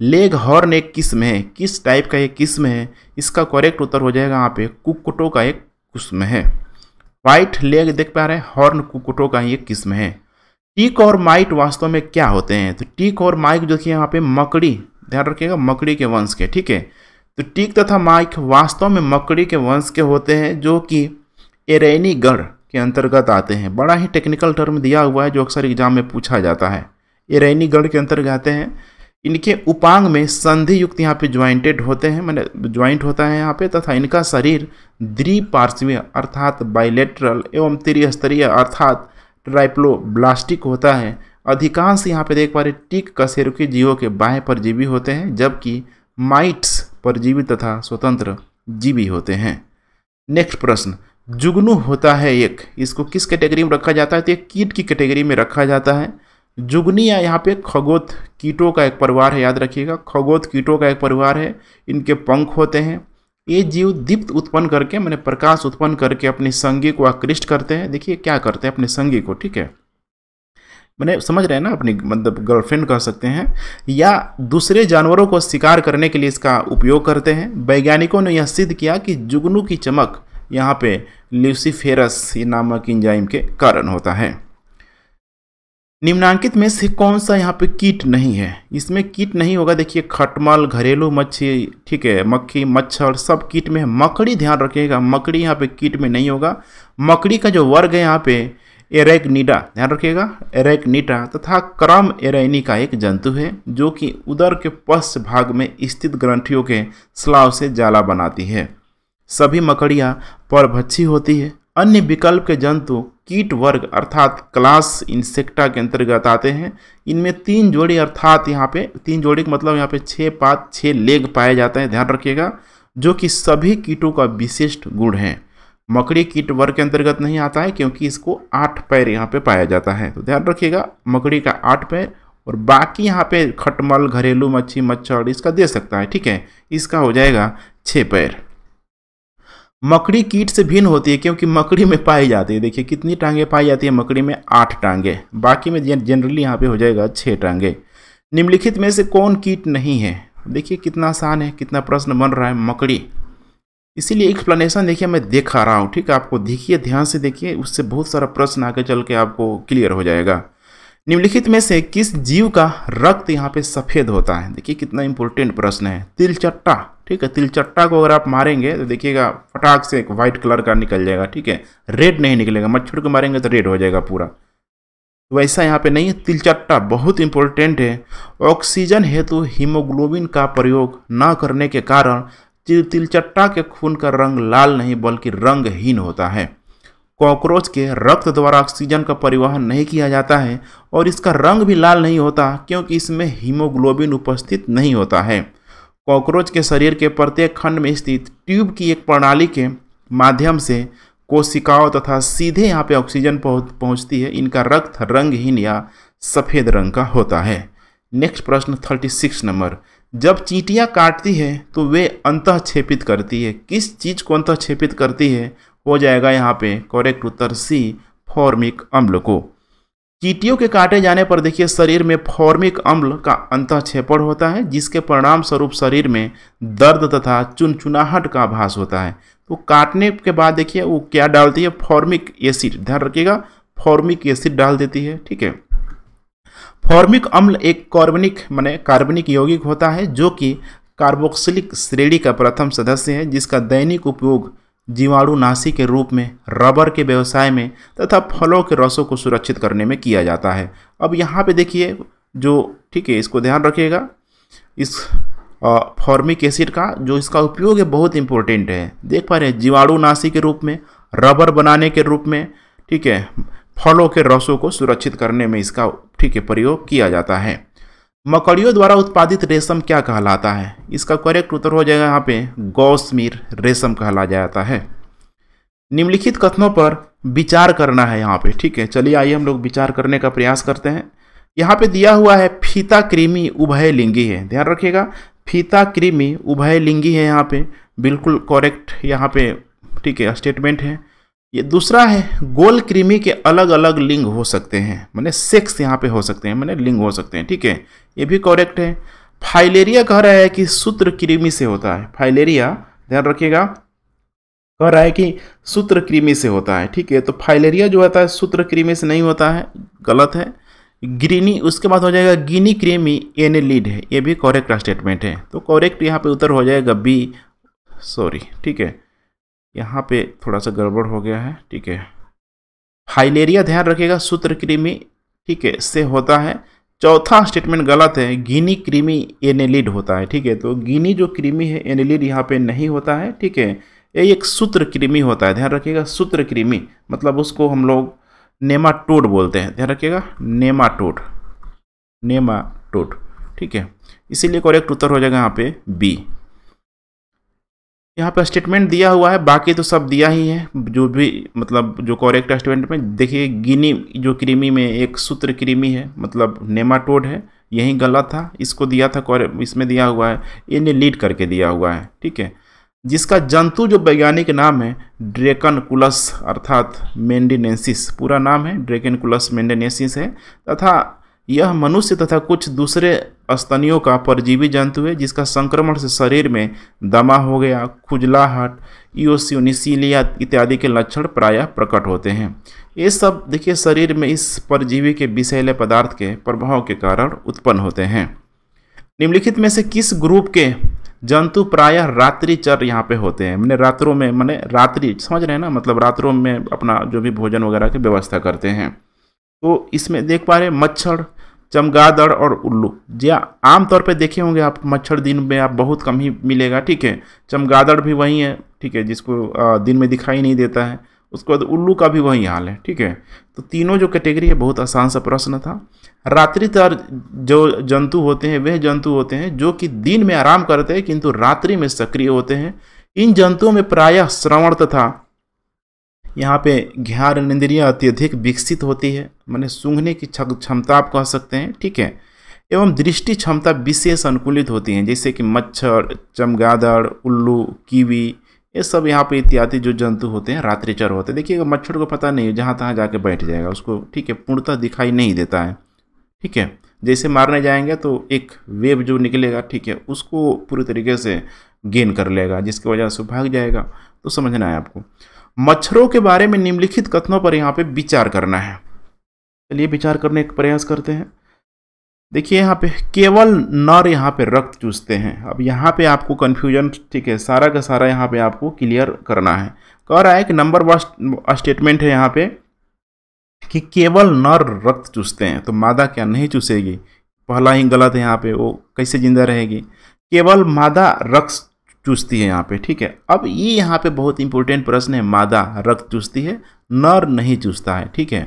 लेग हॉर्न एक किस्म है, किस टाइप का एक किस्म है? इसका करेक्ट उत्तर हो जाएगा यहाँ पे कुकुटो का एक किस्म है। वाइट लेग देख पा रहे हैं, हॉर्न कुकुटो का ही एक किस्म है। टीक और माइट वास्तव में क्या होते हैं? तो टीक और माइक जो कि यहाँ पे मकड़ी, ध्यान रखिएगा, मकड़ी के वंश के, ठीक है? तो टीक तथा माइक वास्तव में मकड़ी के वंश के होते हैं, जो कि एरेनी गढ़ के अंतर्गत आते हैं। बड़ा ही टेक्निकल टर्म दिया हुआ है, जो अक्सर एग्ज़ाम में पूछा जाता है। एरेनी गढ़ के अंतर्गत आते हैं। इनके उपांग में संधि युक्त यहाँ पे ज्वाइंटेड होते हैं, मैंने ज्वाइंट होता है यहाँ पे, तथा इनका शरीर द्विपार्श्वीय, अर्थात बाइलेटरल एवं त्रिस्तरीय, अर्थात ट्राइप्लोब्लास्टिक होता है। अधिकांश यहाँ पे देख पा रहे टिक कशेरुकी जीवों के बाएँ परजीवी होते हैं, जबकि माइट्स परजीवी तथा स्वतंत्र जीवी होते हैं। नेक्स्ट प्रश्न, जुगनू होता है एक, इसको किस कैटेगरी में रखा जाता है? तो एक कीट की कैटेगरी में रखा जाता है। जुगनी या यहाँ पे खगोत कीटों का एक परिवार है, याद रखिएगा, खगोत कीटों का एक परिवार है, इनके पंख होते हैं ये जीव दीप्त उत्पन्न करके, मैंने प्रकाश उत्पन्न करके अपने संगी को आकृष्ट करते हैं। देखिए, क्या करते हैं अपने संगी को, ठीक है? मैंने समझ रहे हैं ना अपनी मतलब गर्लफ्रेंड कह सकते हैं, या दूसरे जानवरों को शिकार करने के लिए इसका उपयोग करते हैं। वैज्ञानिकों ने यह सिद्ध किया कि जुगनू की चमक यहाँ पे ल्यूसीफेरस नामक इंजाइम के कारण होता है। निम्नांकित में से कौन सा यहाँ पे कीट नहीं है? इसमें कीट नहीं होगा, देखिए, खटमल, घरेलू मच्छी, ठीक है, मक्खी, मच्छर, सब कीट में है। मकड़ी ध्यान रखिएगा, मकड़ी यहाँ पे कीट में नहीं होगा। मकड़ी का जो वर्ग है यहाँ पे एरेकनीडा ध्यान रखिएगा एरेकनीटा तथा क्रम एरेनी का एक जंतु है, जो कि उदर के पश्च भाग में स्थित ग्रंथियों के स्लाव से जाला बनाती है। सभी मकड़ियाँ परभक्षी होती है अन्य विकल्प के जंतु कीट वर्ग अर्थात क्लास इंसेक्टा के अंतर्गत आते हैं। इनमें तीन जोड़ी अर्थात यहाँ पे, तीन जोड़ी का मतलब यहाँ पे छः पात छः लेग पाए जाते हैं, ध्यान रखिएगा, जो कि सभी कीटों का विशिष्ट गुण है। मकड़ी कीट वर्ग के अंतर्गत नहीं आता है, क्योंकि इसको आठ पैर यहाँ पे पाया जाता है। तो ध्यान रखिएगा, मकड़ी का आठ पैर और बाकी यहाँ पे खटमल, घरेलू मच्छी, मच्छर, इसका दे सकता है, ठीक है? इसका हो जाएगा छः पैर। मकड़ी कीट से भिन्न होती है क्योंकि मकड़ी में पाई जाती है। देखिए, कितनी टांगे पाई जाती है मकड़ी में? आठ टांगे। बाकी में जनरली यहाँ पे हो जाएगा छः टांगे। निम्नलिखित में से कौन कीट नहीं है? देखिए, कितना आसान है, कितना प्रश्न बन रहा है मकड़ी। इसीलिए एक्सप्लेनेशन देखिए, मैं देखा रहा हूँ, ठीक है? आपको देखिए, ध्यान से देखिए, उससे बहुत सारा प्रश्न आगे चल के आपको क्लियर हो जाएगा। निम्नलिखित में से किस जीव का रक्त यहाँ पे सफ़ेद होता है? देखिए, कितना इंपॉर्टेंट प्रश्न है। तिलचट्टा। ठीक है, तिलचट्टा को अगर आप मारेंगे तो देखिएगा, फटाक से एक वाइट कलर का निकल जाएगा, ठीक है? रेड नहीं निकलेगा, मच्छर को मारेंगे तो रेड हो जाएगा पूरा। तो वैसा यहाँ पे नहीं है, तिलचट्टा बहुत इंपॉर्टेंट है। ऑक्सीजन हेतु तो हीमोग्लोबिन का प्रयोग न करने के कारण तिलचट्टा के खून का रंग लाल नहीं, बल्कि रंगहीन होता है। कॉकरोच के रक्त द्वारा ऑक्सीजन का परिवहन नहीं किया जाता है, और इसका रंग भी लाल नहीं होता, क्योंकि इसमें हीमोग्लोबिन उपस्थित नहीं होता है। कॉकरोच के शरीर के प्रत्येक खंड में स्थित ट्यूब की एक प्रणाली के माध्यम से कोशिकाओं तथा सीधे यहाँ पे ऑक्सीजन पहुँचती है। इनका रक्त रंगहीन या सफ़ेद रंग का होता है। नेक्स्ट प्रश्न, थर्टी सिक्स नंबर। जब चींटियाँ काटती है तो वे अंत छेपित करती है। किस चीज़ को अंत छेपित करती है? हो जाएगा यहाँ पे करेक्ट उत्तर सी, फॉर्मिक अम्ल को। चीटियों के काटे जाने पर देखिए, शरीर में फॉर्मिक अम्ल का अंत छेपड़ होता है, जिसके परिणाम स्वरूप शरीर में दर्द तथा चुनचुनाहट का आभास होता है। तो काटने के बाद देखिए, वो क्या डालती है? फॉर्मिक एसिड, ध्यान रखिएगा, फॉर्मिक एसिड डाल देती है, ठीक है। फॉर्मिक अम्ल एक कार्बनिक, माने कार्बनिक यौगिक होता है, जो कि कार्बोक्सिलिक श्रेणी का प्रथम सदस्य है, जिसका दैनिक उपयोग जीवाणुनाशी के रूप में, रबर के व्यवसाय में तथा फलों के रसों को सुरक्षित करने में किया जाता है। अब यहाँ पे देखिए जो, ठीक है, इसको ध्यान रखिएगा। इस फॉर्मिक एसिड का, जो इसका उपयोग है, बहुत इंपॉर्टेंट है। देख पा रहे हैं, जीवाणु जीवाणुनाशी के रूप में, रबर बनाने के रूप में, ठीक है, फलों के रसों को सुरक्षित करने में इसका, ठीक है, प्रयोग किया जाता है। मकड़ियों द्वारा उत्पादित रेशम क्या कहलाता है? इसका करेक्ट उत्तर हो जाएगा यहाँ पे, गौसमीर रेशम कहला जाता है। निम्नलिखित कथनों पर विचार करना है यहाँ पे, ठीक है? चलिए आइए हम लोग विचार करने का प्रयास करते हैं। यहाँ पे दिया हुआ है फीता कृमि उभय लिंगी है। ध्यान रखिएगा फीता कृमि उभय लिंगी है यहाँ पे, बिल्कुल करेक्ट यहाँ पे, ठीक है स्टेटमेंट है। ये दूसरा है, गोल कृमि के अलग अलग लिंग हो सकते हैं। मैंने सेक्स यहाँ पे हो सकते हैं, मैंने लिंग हो सकते हैं, ठीक है? ये भी करेक्ट है। फाइलेरिया कह रहा है कि सूत्र कृमि से होता है। फाइलेरिया, ध्यान रखिएगा। कह रहा है कि सूत्र कृमि से होता है, ठीक है? तो फाइलेरिया जो होता है, सूत्र कृमि से नहीं होता है, गलत है। ग्रीनी, उसके बाद हो जाएगा गिनी क्रेमी एनेलिड है। ये भी करेक्ट स्टेटमेंट है। तो करेक्ट यहाँ पे उत्तर हो जाएगा बी सॉरी ठीक है? यहाँ पे थोड़ा सा गड़बड़ हो गया है, ठीक है। फाइलेरिया ध्यान रखिएगा, सूत्र कृमि ठीक है, से होता है। चौथा स्टेटमेंट गलत है, गिनी क्रीमी एनेलिड होता है, ठीक है। तो गिनी जो कृमि है, एनेलिड यहाँ पे नहीं होता है, ठीक है। ये एक सूत्र कृमि होता है, ध्यान रखिएगा, सूत्र कृमि मतलब उसको हम लोग नेमाटोड बोलते हैं, ध्यान रखिएगा, नेमाटोड नेमाटोड, ठीक है। इसीलिए करेक्ट उत्तर हो जाएगा यहाँ पे बी यहाँ पर स्टेटमेंट दिया हुआ है, बाकी तो सब दिया ही है। जो भी मतलब जो करेक्ट स्टेटमेंट में, देखिए, गिनी, जो कृमि में, एक सूत्र कृमि है मतलब नेमाटोड है, यही गलत था। इसको दिया था इसमें दिया हुआ है, इन्हें लीड करके दिया हुआ है, ठीक है। जिसका जंतु जो वैज्ञानिक नाम है ड्रेकन कुलस अर्थात मेंडिनेसिस पूरा नाम है ड्रेकन कुलस मेंडिनेसिस है, तथा यह मनुष्य तथा कुछ दूसरे स्तनियों का परजीवी जंतु है, जिसका संक्रमण से शरीर में दमा हो गया, खुजलाहट ईओसियोनिसीलिया इत्यादि के लक्षण प्रायः प्रकट होते हैं। ये सब देखिए, शरीर में इस परजीवी के विषैले पदार्थ के प्रभाव के कारण उत्पन्न होते हैं। निम्नलिखित में से किस ग्रुप के जंतु प्रायः रात्रिचर यहाँ पे होते हैं? मैंने रात्रों में, मैंने रात्रि, समझ रहे हैं ना? मतलब रात्रों में अपना जो भी भोजन वगैरह की व्यवस्था करते हैं। तो इसमें देख पा रहे मच्छर चमगादड़ और उल्लू। जी आमतौर पे देखे होंगे आप, मच्छर दिन में आप बहुत कम ही मिलेगा, ठीक है? चमगादड़ भी वही है, ठीक है, जिसको दिन में दिखाई नहीं देता है। उसके बाद उल्लू का भी वही हाल है, ठीक है? तो तीनों जो कैटेगरी है, बहुत आसान सा प्रश्न था। रात्रि तर जो जंतु होते हैं, वह जंतु होते हैं, जो कि दिन में आराम करते हैं, किंतु रात्रि में सक्रिय होते हैं। इन जंतुओं में प्रायः श्रवण तथा यहाँ पे घ्यार इंद्रिया अत्यधिक विकसित होती है। मैंने सूंघने की क्षमता आप कह सकते हैं, ठीक है? एवं दृष्टि क्षमता विशेष अनुकूलित होती हैं, जैसे कि मच्छर, चमगादड़, उल्लू, कीवी, ये सब यहाँ पे इत्यादि जो जंतु होते हैं, रात्रिचर होते हैं। देखिएगा, मच्छर को पता नहीं है, जहाँ तहाँ जाके बैठ जाएगा, उसको, ठीक है, पूर्णतः दिखाई नहीं देता है, ठीक है? जैसे मारने जाएँगे तो एक वेव जो निकलेगा, ठीक है, उसको पूरी तरीके से गेन कर लेगा, जिसकी वजह से भाग जाएगा। तो समझना है आपको। मच्छरों के बारे में निम्नलिखित कथनों पर यहाँ पे विचार करना है। चलिए विचार करने का प्रयास करते हैं। देखिए यहाँ पे, केवल नर यहाँ पे रक्त चूसते हैं। अब यहाँ पे आपको कन्फ्यूज़न ठीक है, सारा का सारा यहाँ पे आपको क्लियर करना है। कह रहा है कि नंबर वन स्टेटमेंट है यहाँ पे कि केवल नर रक्त चूसते हैं। तो मादा क्या, नहीं चूसेगी। पहला ही गलत है यहाँ पे, वो कैसे ज़िंदा रहेगी? केवल मादा रक्त चूसती है यहाँ पे, ठीक है? अब ये यहाँ पे बहुत इंपॉर्टेंट प्रश्न है, मादा रक्त चूसती है, नर नहीं चूसता है, ठीक है?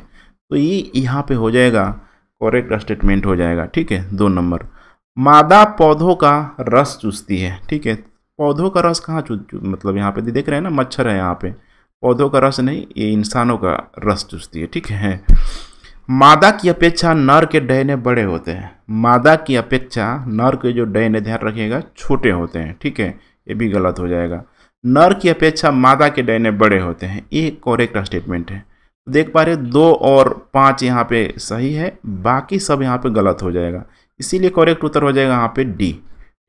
तो ये यहाँ पे हो जाएगा करेक्ट स्टेटमेंट हो जाएगा, ठीक है? दो नंबर। मादा पौधों का रस चूसती है, ठीक है? पौधों का रस कहाँ चूस मतलब यहाँ पे देख रहे हैं ना, मच्छर है यहाँ पे। पौधों का रस नहीं, ये इंसानों का रस चूसती है, ठीक है? मादा की अपेक्षा नर के डहने बड़े होते हैं। मादा की अपेक्षा नर के जो डहने, ध्यान रखिएगा, छोटे होते हैं, ठीक है? ये भी गलत हो जाएगा। नर की अपेक्षा मादा के डहने बड़े होते हैं। ये करेक्ट स्टेटमेंट है। देख पा रहे दो और पाँच यहाँ पे सही है, बाकी सब यहाँ पे गलत हो जाएगा। इसीलिए करेक्ट उत्तर हो जाएगा यहाँ पे डी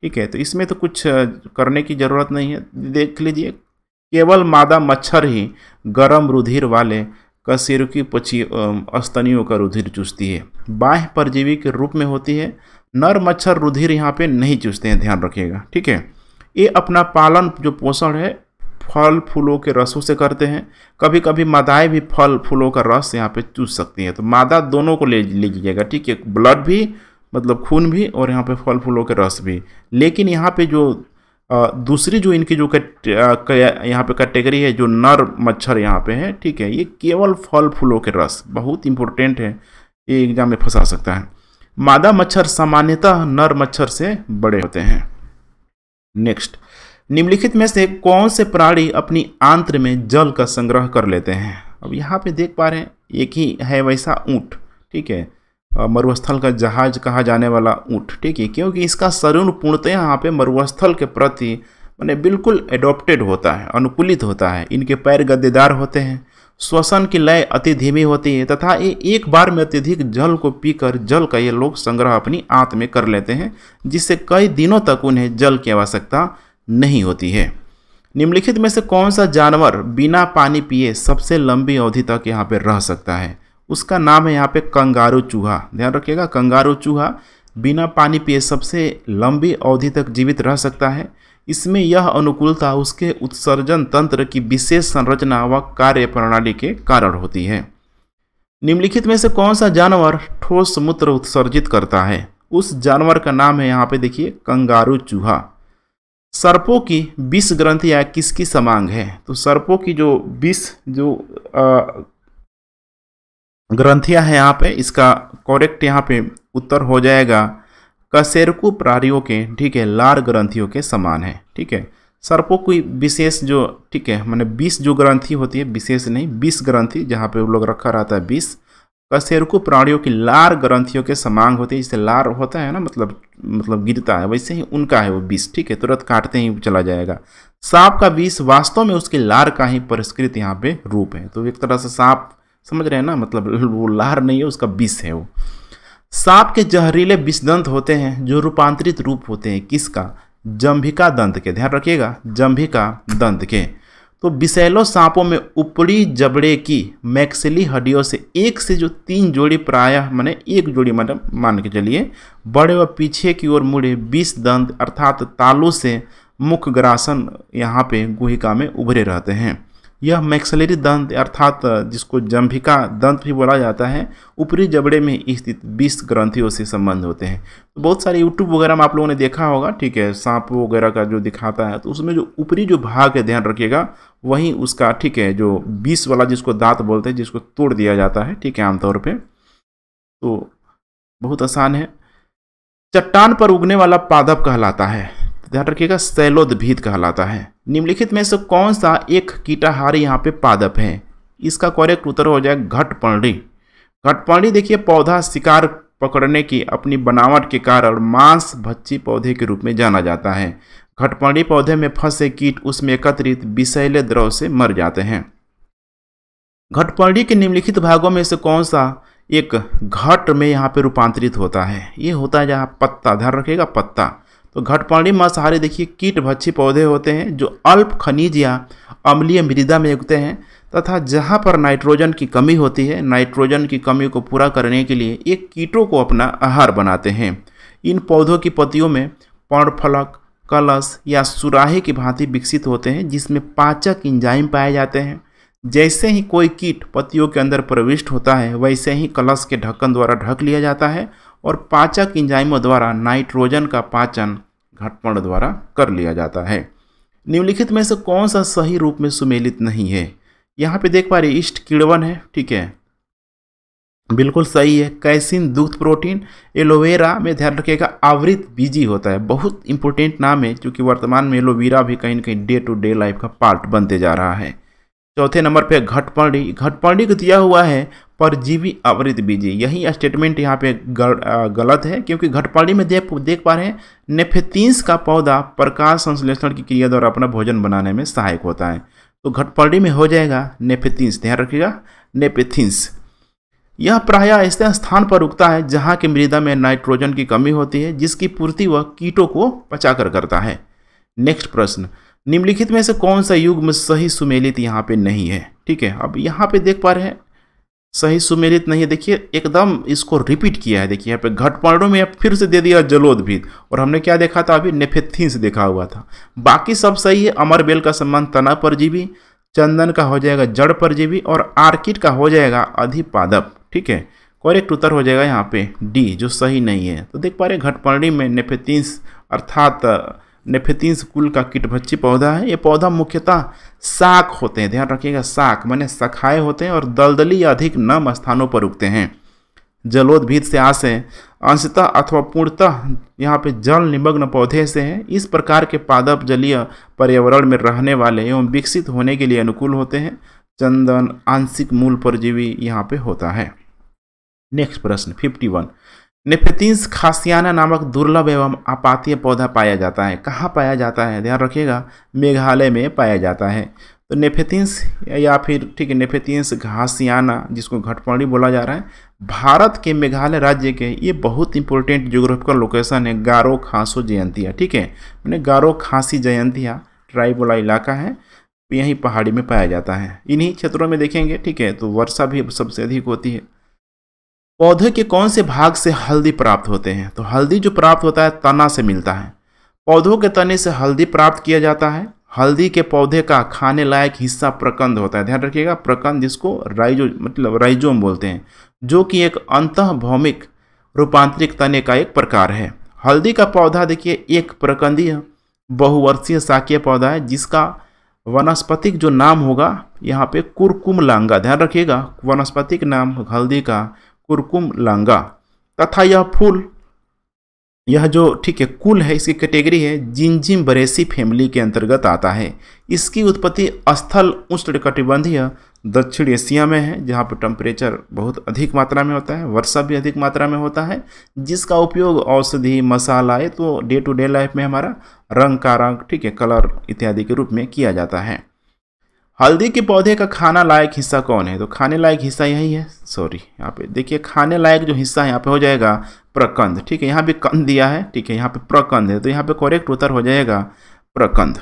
ठीक है तो इसमें तो कुछ करने की ज़रूरत नहीं है। देख लीजिए, केवल मादा मच्छर ही गर्म रुधिर वाले कशेरुकी पची अस्तनियों का रुधिर चूसती है। बाह्य परजीवी के रूप में होती है। नर मच्छर रुधिर यहाँ पे नहीं चूसते हैं, ध्यान रखिएगा। ठीक है? ये अपना पालन जो पोषण है, फल फूलों के रसों से करते हैं। कभी कभी मादाएँ भी फल फूलों का रस यहाँ पे चूस सकती हैं। तो मादा दोनों को ले लीजिएगा, ठीक है? ब्लड भी मतलब खून भी और यहाँ पे फल फूलों के रस भी। लेकिन यहाँ पे जो दूसरी जो इनकी जो यहाँ पे कैटेगरी है, जो नर मच्छर यहाँ पे है, ठीक है? ये केवल फल फूलों के रस, बहुत इंपॉर्टेंट है, ये एग्ज़ाम में फंसा सकता है। मादा मच्छर सामान्यतः नर मच्छर से बड़े होते हैं। नेक्स्ट निम्नलिखित में से कौन से प्राणी अपनी आंत्र में जल का संग्रह कर लेते हैं? अब यहाँ पे देख पा रहे हैं, एक ही है वैसा ऊँट, ठीक है? मरुस्थल का जहाज़ कहा जाने वाला ऊँट, ठीक है? क्योंकि इसका शरीर पूर्णतः यहाँ पे मरुस्थल के प्रति, मैंने बिल्कुल एडोप्टेड होता है, अनुकूलित होता है। इनके पैर गद्देदार होते हैं श्वसन की लय अति धीमी होती है, तथा ये एक बार में अत्यधिक जल को पीकर जल का ये लोग संग्रह अपनी आंत में कर लेते हैं, जिससे कई दिनों तक उन्हें जल की आवश्यकता नहीं होती है। निम्नलिखित में से कौन सा जानवर बिना पानी पिए सबसे लंबी अवधि तक यहाँ पर रह सकता है? उसका नाम है यहाँ पे कंगारू चूहा। ध्यान रखिएगा, कंगारू चूहा बिना पानी पिए सबसे लंबी अवधि तक जीवित रह सकता है। इसमें यह अनुकूलता उसके उत्सर्जन तंत्र की विशेष संरचना व कार्य प्रणाली के कारण होती है। निम्नलिखित में से कौन सा जानवर ठोस मूत्र उत्सर्जित करता है? उस जानवर का नाम है यहाँ पे देखिए, कंगारू चूहा। सर्पों की विष ग्रंथियाँ किसकी समांग है? तो सर्पों की जो विष, जो ग्रंथियाँ हैं यहाँ पे, इसका करेक्ट यहाँ पे उत्तर हो जाएगा। कसेरकु प्रारियों के, ठीक है, लार ग्रंथियों के समान है, ठीक है? सर्पों की विशेष जो, ठीक है, मैंने बीस जो ग्रंथि होती है, विशेष नहीं, बीस ग्रंथि, जहाँ पे वो लोग रखा रहता है बीस, कसेरकु प्राणियों की लार ग्रंथियों के समान होते हैं जिससे लार होता है ना मतलब मतलब गिरता है, वैसे ही उनका है वो विष ठीक है? तुरंत काटते ही चला जाएगा। सांप का विष वास्तव में उसकी लार का ही परिष्कृत यहाँ पे रूप है। तो एक तरह से सांप, समझ रहे हैं ना मतलब वो लार नहीं है, उसका विष है वो। सांप के जहरीले विषदंत होते हैं, जो रूपांतरित रूप होते हैं। किसका? जंभिका दंत के। ध्यान रखिएगा, जंभिका दंत के। तो विषैलो सांपों में ऊपरी जबड़े की मैक्सिली हड्डियों से एक से जो तीन जोड़ी प्रायः, मैंने एक जोड़ी मतलब मान के चलिए, बड़े व पीछे की ओर मुड़े बीस दंत अर्थात तालू से मुख ग्रासन यहाँ पे गुहिका में उभरे रहते हैं। यह मैक्सलरी दंत अर्थात जिसको जंभिका दंत भी बोला जाता है, ऊपरी जबड़े में स्थित बीस ग्रंथियों से संबंध होते हैं। तो बहुत सारे यूट्यूब वगैरह में आप लोगों ने देखा होगा, ठीक है, सांप वगैरह का जो दिखाता है तो उसमें जो ऊपरी जो भाग है, ध्यान रखिएगा, वहीं उसका, ठीक है, जो बीस वाला जिसको दांत बोलते हैं, जिसको तोड़ दिया जाता है, ठीक है, आमतौर पर तो बहुत आसान है। चट्टान पर उगने वाला पादप कहलाता है। ध्यान रखिएगा सैलोदभीत कहलाता है। निम्नलिखित में से कौन सा एक कीटाहारी यहाँ पे पादप है? इसका करेक्ट उत्तर हो जाए घटपर्णी घटपर्णी देखिए, पौधा शिकार पकड़ने की, अपनी बनावट के कारण मांस भच्ची पौधे के रूप में जाना जाता है। घटपर्णी पौधे में फंसे कीट उसमें एकत्रित विषैले द्रव से मर जाते हैं। घटपर्णी के निम्नलिखित भागों में से कौन सा एक घट में यहाँ पे रूपांतरित होता है? ये होता है जहाँ पत्ता, ध्यान रखिएगा, पत्ता। तो घटपर्णी मांसाहारी देखिए कीट भक्षी पौधे होते हैं, जो अल्प खनिज या अम्लीय मृदा में उगते हैं, तथा जहाँ पर नाइट्रोजन की कमी होती है, नाइट्रोजन की कमी को पूरा करने के लिए एक कीटों को अपना आहार बनाते हैं। इन पौधों की पत्तियों में पर्णफलक कलश या सुराही की भांति विकसित होते हैं, जिसमें पाचक इंजाइम पाए जाते हैं। जैसे ही कोई कीट पत्तियों के अंदर प्रविष्ट होता है, वैसे ही कलश के ढक्कन द्वारा ढक लिया जाता है और पाचक इंजाइमों द्वारा नाइट्रोजन का पाचन घटपण द्वारा कर लिया जाता है। निम्नलिखित में से कौन सा सही रूप में सुमेलित नहीं है? यहाँ पे देख पा रहे इष्ट किड़वन है, ठीक है। बिल्कुल सही है, कैसिन दुग्ध प्रोटीन एलोवेरा में ध्यान रखिएगा, आवृत बीजी होता है। बहुत इंपॉर्टेंट नाम है, क्योंकि वर्तमान में एलोवेरा भी कहीं ना कहीं डे टू डे लाइफ का पार्ट बनते जा रहा है। चौथे नंबर पे घटपर्णी घटपर्णी को दिया हुआ है, परजीवी आवृत बीजी। यही स्टेटमेंट यहाँ पे गलत है, क्योंकि घटपर्णी में देख देख पा रहे हैं नेफेतीस का पौधा प्रकाश संश्लेषण की क्रिया द्वारा अपना भोजन बनाने में सहायक होता है। तो घटपर्णी में हो जाएगा नेफेतीस ध्यान रखिएगा नेपेथिंस यह प्रायः ऐसे स्थान पर उगता है, जहाँ की मृदा में नाइट्रोजन की कमी होती है, जिसकी पूर्ति वह कीटों को पचाकर करता है। नेक्स्ट प्रश्न निम्नलिखित में से कौन सा युग में सही सुमेलित यहाँ पे नहीं है? ठीक है, अब यहाँ पे देख पा रहे हैं। सही सुमेलित नहीं है। देखिए, एकदम इसको रिपीट किया है। देखिए, यहाँ पे घटपर्णों में फिर से दे दिया जलोदभिद और हमने क्या देखा था अभी? नेफेथिन देखा हुआ था। बाकी सब सही है। अमर बेल का सम्मान तना परजीवी चंदन का हो जाएगा जड़ परजीवी और आर्किड का हो जाएगा अधिपादप। ठीक है करेक्ट उत्तर हो जाएगा यहाँ पे डी जो सही नहीं है। तो देख पा रहे घटपर्णी में नेफेतीस अर्थात नेफेतीस कुल का कीटभक्षी पौधा है। ये पौधा मुख्यतः साख होते हैं। ध्यान रखिएगा साख मैंने सखाए होते हैं और दलदली या अधिक नम स्थानों पर उगते हैं। जलोद्भिद से है। अंशतः अथवा पूर्णतः यहाँ पे जल निमग्न पौधे से हैं। इस प्रकार के पादप जलीय पर्यावरण में रहने वाले एवं विकसित होने के लिए अनुकूल होते हैं। चंदन, आंशिक मूल परजीवी यहाँ पे होता है। नेक्स्ट प्रश्न फिफ्टी वन नेफेतीस खासियाना नामक दुर्लभ एवं आपातीय पौधा पाया जाता है। कहाँ पाया जाता है? ध्यान रखिएगा, मेघालय में पाया जाता है। तो नेफेतीस या फिर, ठीक है नेफेतीस घासियाना, जिसको घटपर्णी बोला जा रहा है, भारत के मेघालय राज्य के ये बहुत इंपॉर्टेंट जोग्राफिकल लोकेशन है, गारो खांसो जयंतिया, ठीक है? मैंने गारो खांसी जयंतिया ट्राइब वाला इलाका है, यहीं पहाड़ी में पाया जाता है। इन्हीं क्षेत्रों में देखेंगे, ठीक है तो वर्षा भी सबसे अधिक होती है। पौधे के कौन से भाग से हल्दी प्राप्त होते हैं? तो हल्दी जो प्राप्त होता है, तना से मिलता है। पौधों के तने से हल्दी प्राप्त किया जाता है। हल्दी के पौधे का खाने लायक हिस्सा प्रकंद होता है। ध्यान रखिएगा, प्रकंद जिसको राइजो मतलब राइजोम बोलते हैं, जो कि एक अंत भौमिक रूपांतरिक तने का एक प्रकार है। हल्दी का पौधा देखिए, एक प्रकंदीय, बहुवर्षीय शाकीय पौधा है, जिसका वनस्पतिक जो नाम होगा, यहाँ पे कुरकुम लांगा ध्यान रखिएगा, वनस्पतिक नाम हल्दी का कुरकुम, लांगा। तथा यह फूल, यह जो, ठीक है, कुल है, इसकी कैटेगरी है, जिंजिम बरेसी फैमिली के अंतर्गत आता है। इसकी उत्पत्ति स्थल उष्ण कटिबंधीय दक्षिण एशिया में है, जहाँ पर टेम्परेचर बहुत अधिक मात्रा में होता है, वर्षा भी अधिक मात्रा में होता है, जिसका उपयोग औषधि मसाला तो डे टू डे लाइफ में हमारा रंग का रंग, ठीक है कलर इत्यादि के रूप में किया जाता है। हल्दी के पौधे का खाना लायक हिस्सा कौन है? तो खाने लायक हिस्सा यही है। सॉरी यहाँ पे देखिए, खाने लायक जो हिस्सा है यहाँ पे हो जाएगा, प्रकंद। ठीक है, यहाँ पे कंद दिया है। ठीक है, यहाँ पे प्रकंद है। तो यहाँ पे करेक्ट उत्तर हो जाएगा, प्रकंद।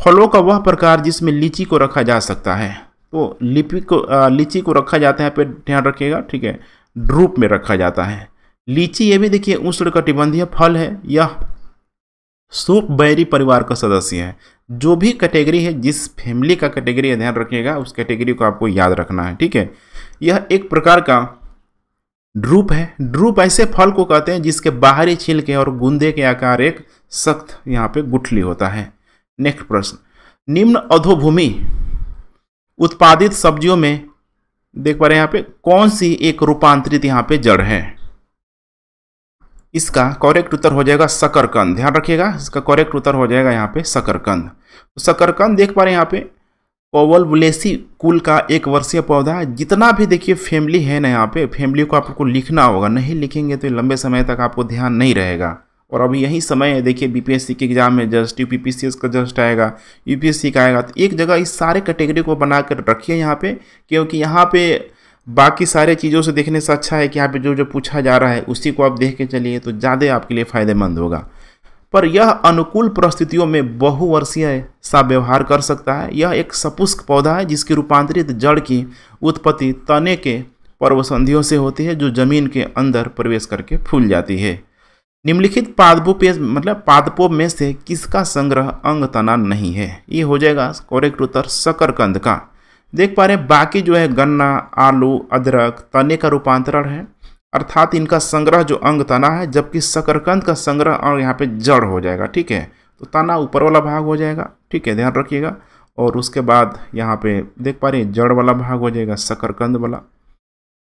फलों का वह प्रकार जिसमें लीची को रखा जा सकता है। तो लिपि को लीची को रखा जाता है, यहाँ पे ध्यान रखिएगा। ठीक है, ड्रूप में रखा जाता है। लीची ये भी देखिए उष्ण कटिबंधीय फल है। यह सूप बैरी परिवार का सदस्य है। जो भी कैटेगरी है, जिस फैमिली का कैटेगरी ध्यान रखिएगा, उस कैटेगरी को आपको याद रखना है, ठीक है? यह एक प्रकार का ड्रूप है। ड्रूप ऐसे फल को कहते हैं, जिसके बाहरी छिलके और गुंदे के आकार एक सख्त यहाँ पे गुठली होता है। नेक्स्ट प्रश्न। निम्न अधोभूमि उत्पादित सब्जियों में, देख पा रहे हैं यहाँ पे, कौन सी एक रूपांतरित यहाँ पे जड़ है? इसका करेक्ट उत्तर हो जाएगा शकरकंद। ध्यान रखिएगा, इसका करेक्ट उत्तर हो जाएगा यहाँ पे शकरकंद। तो शकरकंद देख पा रहे हैं यहाँ पे ओवल बुलेसी कुल का एक वर्षीय पौधा है। जितना भी देखिए फैमिली है ना यहाँ पे फैमिली को आपको लिखना होगा, नहीं लिखेंगे तो लंबे समय तक आपको ध्यान नहीं रहेगा। और अभी यही समय है, देखिए बीपीएससी के एग्ज़ाम में जस्ट यू पी का जस्ट आएगा यूपीएससी का आएगा। तो एक जगह इस सारे कैटेगरी को बना कर रखिए यहाँ पे, क्योंकि यहाँ पे बाकी सारे चीज़ों से देखने से अच्छा है कि यहाँ पे जो जो पूछा जा रहा है, उसी को आप देख के चलिए तो ज़्यादा आपके लिए फ़ायदेमंद होगा। पर यह अनुकूल परिस्थितियों में बहुवर्षीय सा व्यवहार कर सकता है। यह एक सपुष्क पौधा है जिसकी रूपांतरित जड़ की उत्पत्ति तने के पर्वसंधियों से होती है, जो ज़मीन के अंदर प्रवेश करके फूल जाती है। निम्नलिखित पादपों पे मतलब पादपों में से किसका संग्रह अंग तना नहीं है? ये हो जाएगा करेक्ट उत्तर, शकरकंद का। देख पा रहे हैं, बाकी जो है गन्ना, आलू, अदरक, तने का रूपांतरण है, अर्थात इनका संग्रह जो अंग तना है, जबकि शकरकंद का संग्रह और यहाँ पे जड़ हो जाएगा, ठीक है? तो तना ऊपर वाला भाग हो जाएगा, ठीक है? ध्यान रखिएगा। और उसके बाद यहाँ पे देख पा रहे हैं, जड़ वाला भाग हो जाएगा, शकरकंद वाला।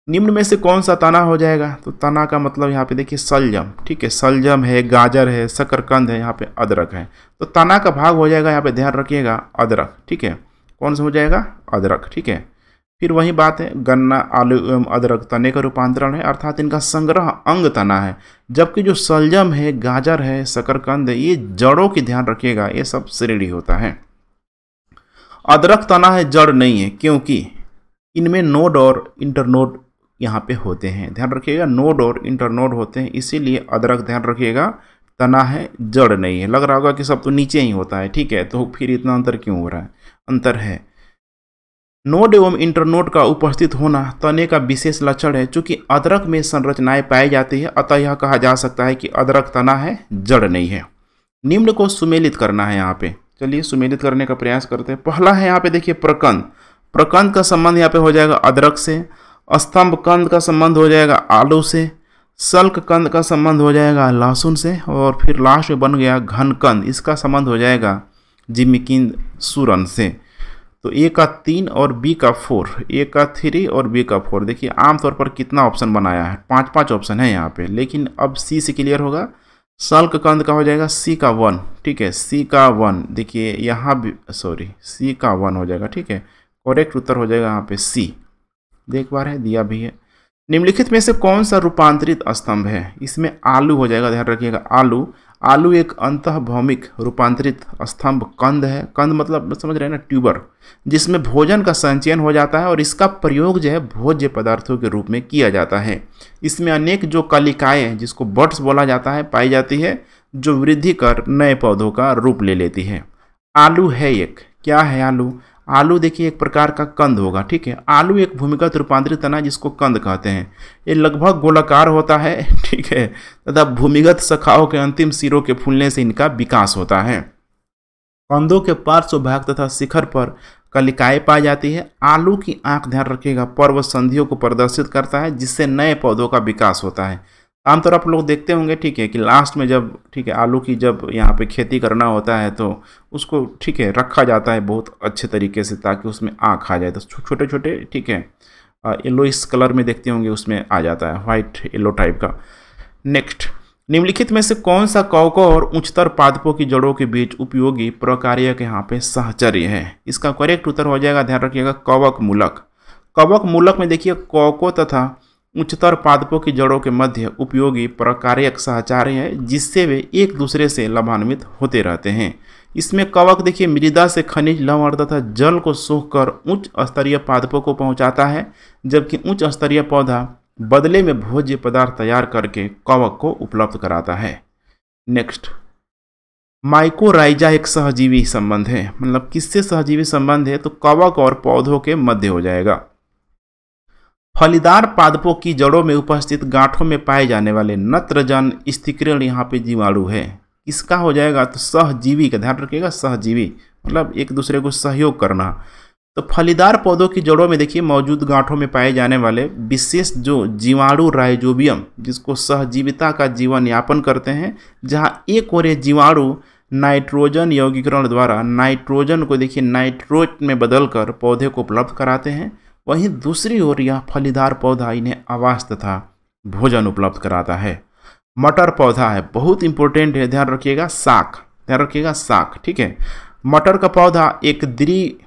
निम्न में से कौन सा तना हो जाएगा? तो तना का मतलब यहाँ पे देखिए, सलजम, ठीक है? सलजम है, गाजर है, शकरकंद है, यहाँ पे अदरक है। तो तना का भाग हो जाएगा, यहाँ पे ध्यान रखिएगा, अदरक, ठीक है? कौन सा हो जाएगा? अदरक, ठीक है? फिर वही बात है, गन्ना, आलू एवं अदरक तने का रूपांतरण है, अर्थात इनका संग्रह अंग तना है। जबकि जो सलजम है, गाजर है, शकरकंद, ये जड़ों की ध्यान रखिएगा, ये सब श्रेणी होता है। अदरक तना है, जड़ नहीं है, क्योंकि इनमें नोड और इंटरनोड यहाँ पे होते हैं। ध्यान रखिएगा नोड और इंटरनोड होते हैं, इसीलिए अदरक ध्यान रखिएगा, तना है, जड़ नहीं है। लग रहा होगा कि सब तो नीचे ही होता है, ठीक है? तो फिर इतना अंतर क्यों हो रहा है? अंतर है। नोड एवं इंटरनोड का उपस्थित होना तने का विशेष लक्षण है, चूँकि अदरक में संरचनाएँ पाई जाती है, अतः यह कहा जा सकता है कि अदरक तना है, जड़ नहीं है। निम्न को सुमेलित करना है यहाँ पे। चलिए सुमेलित करने का प्रयास करते हैं। पहला है यहाँ पे देखिए प्रकंद। प्रकंद का संबंध यहाँ पे हो जाएगा अदरक से। स्तंभ कंद का संबंध हो जाएगा आलू से। सल्क कंद का संबंध हो जाएगा लहसुन से। और फिर लास्ट में बन गया घन कंद। इसका संबंध हो जाएगा जिमिकिन सुरन से। तो ए का तीन और बी का फोर ए का थ्री और बी का फोर देखिए, आमतौर पर कितना ऑप्शन बनाया है? पाँच पाँच ऑप्शन है यहाँ पे। लेकिन अब सी से क्लियर होगा। सल्क कंद का हो जाएगा सी का वन ठीक है सी का वन देखिए, यहाँ भी सॉरी सी का वन हो जाएगा। ठीक है करेक्ट उत्तर हो जाएगा यहाँ पे सी देख पा रहे हैं, दिया भी है। निम्नलिखित में से कौन सा रूपांतरित स्तंभ है? इसमें आलू हो जाएगा, ध्यान रखिएगा, आलू। आलू एक अंत भौमिक रूपांतरित स्तंभ, कंद है। कंद मतलब समझ रहे हैं ना, ट्यूबर, जिसमें भोजन का संचयन हो जाता है और इसका प्रयोग जो है भोज्य पदार्थों के रूप में किया जाता है। इसमें अनेक जो कलिकाएँ जिसको बर्ड्स बोला जाता है, पाई जाती है, जो वृद्धि कर नए पौधों का रूप ले लेती है। आलू है एक। क्या है आलू? आलू देखिए एक प्रकार का कंद होगा, ठीक है? आलू एक भूमिगत रूपांतरित तना जिसको कंद कहते हैं। ये लगभग गोलाकार होता है, ठीक है? तथा भूमिगत शाखाओं के अंतिम सिरों के फूलने से इनका विकास होता है। कंदों के पार्श्व भाग तथा शिखर पर कलिकाएँ पाई जाती है। आलू की आँख ध्यान रखिएगा पर्व संधियों को प्रदर्शित करता है, जिससे नए पौधों का विकास होता है। आमतौर आप लोग देखते होंगे, ठीक है, कि लास्ट में जब, ठीक है, आलू की जब यहाँ पे खेती करना होता है तो उसको, ठीक है, रखा जाता है बहुत अच्छे तरीके से ताकि उसमें आँख आ जाए। तो छोटे छोटे ठीक है येलो इस कलर में देखते होंगे, उसमें आ जाता है वाइट येलो टाइप का। नेक्स्ट निम्नलिखित में से कौन सा कौको और उच्चतर पादपों की जड़ों के बीच उपयोगी प्रकार्य के यहाँ पे सहचर्य है? इसका करेक्ट उत्तर हो जाएगा, ध्यान रखिएगा, कवक मूलक। कवक मूलक में देखिए कौको तथा उच्चतर पादपों की जड़ों के मध्य उपयोगी प्रकार्यक सहचार्य है, जिससे वे एक दूसरे से लाभान्वित होते रहते हैं। इसमें कवक देखिए, मृदा से खनिज, लवण तथा जल को सूख कर उच्च स्तरीय पादपों को पहुंचाता है, जबकि उच्च स्तरीय पौधा बदले में भोज्य पदार्थ तैयार करके कवक को उपलब्ध कराता है। नेक्स्ट माइकोराइजा एक सहजीवी संबंध है। मतलब किससे सहजीवी संबंध है? तो कवक और पौधों के मध्य हो जाएगा। फलीदार पादपों की जड़ों में उपस्थित गांठों में पाए जाने वाले नत्रजन स्थिकरण यहाँ पे जीवाणु है। इसका हो जाएगा? तो सहजीवी का ध्यान रखिएगा, सहजीवी। मतलब एक दूसरे को सहयोग करना। तो फलीदार पौधों की जड़ों में देखिए, मौजूद गांठों में पाए जाने वाले विशेष जो जीवाणु राइजोबियम, जिसको सहजीविता का जीवन यापन करते हैं, जहाँ एक और जीवाणु नाइट्रोजन यौगिकरण द्वारा नाइट्रोजन को देखिए नाइट्रोज में बदलकर पौधे को उपलब्ध कराते हैं। वहीं दूसरी ओर यह फलीदार पौधा इन्हें आवास तथा भोजन उपलब्ध कराता है। मटर पौधा है, बहुत इंपॉर्टेंट है, ध्यान रखिएगा, साख, ध्यान रखिएगा, साख, ठीक है? मटर का पौधा एक द्री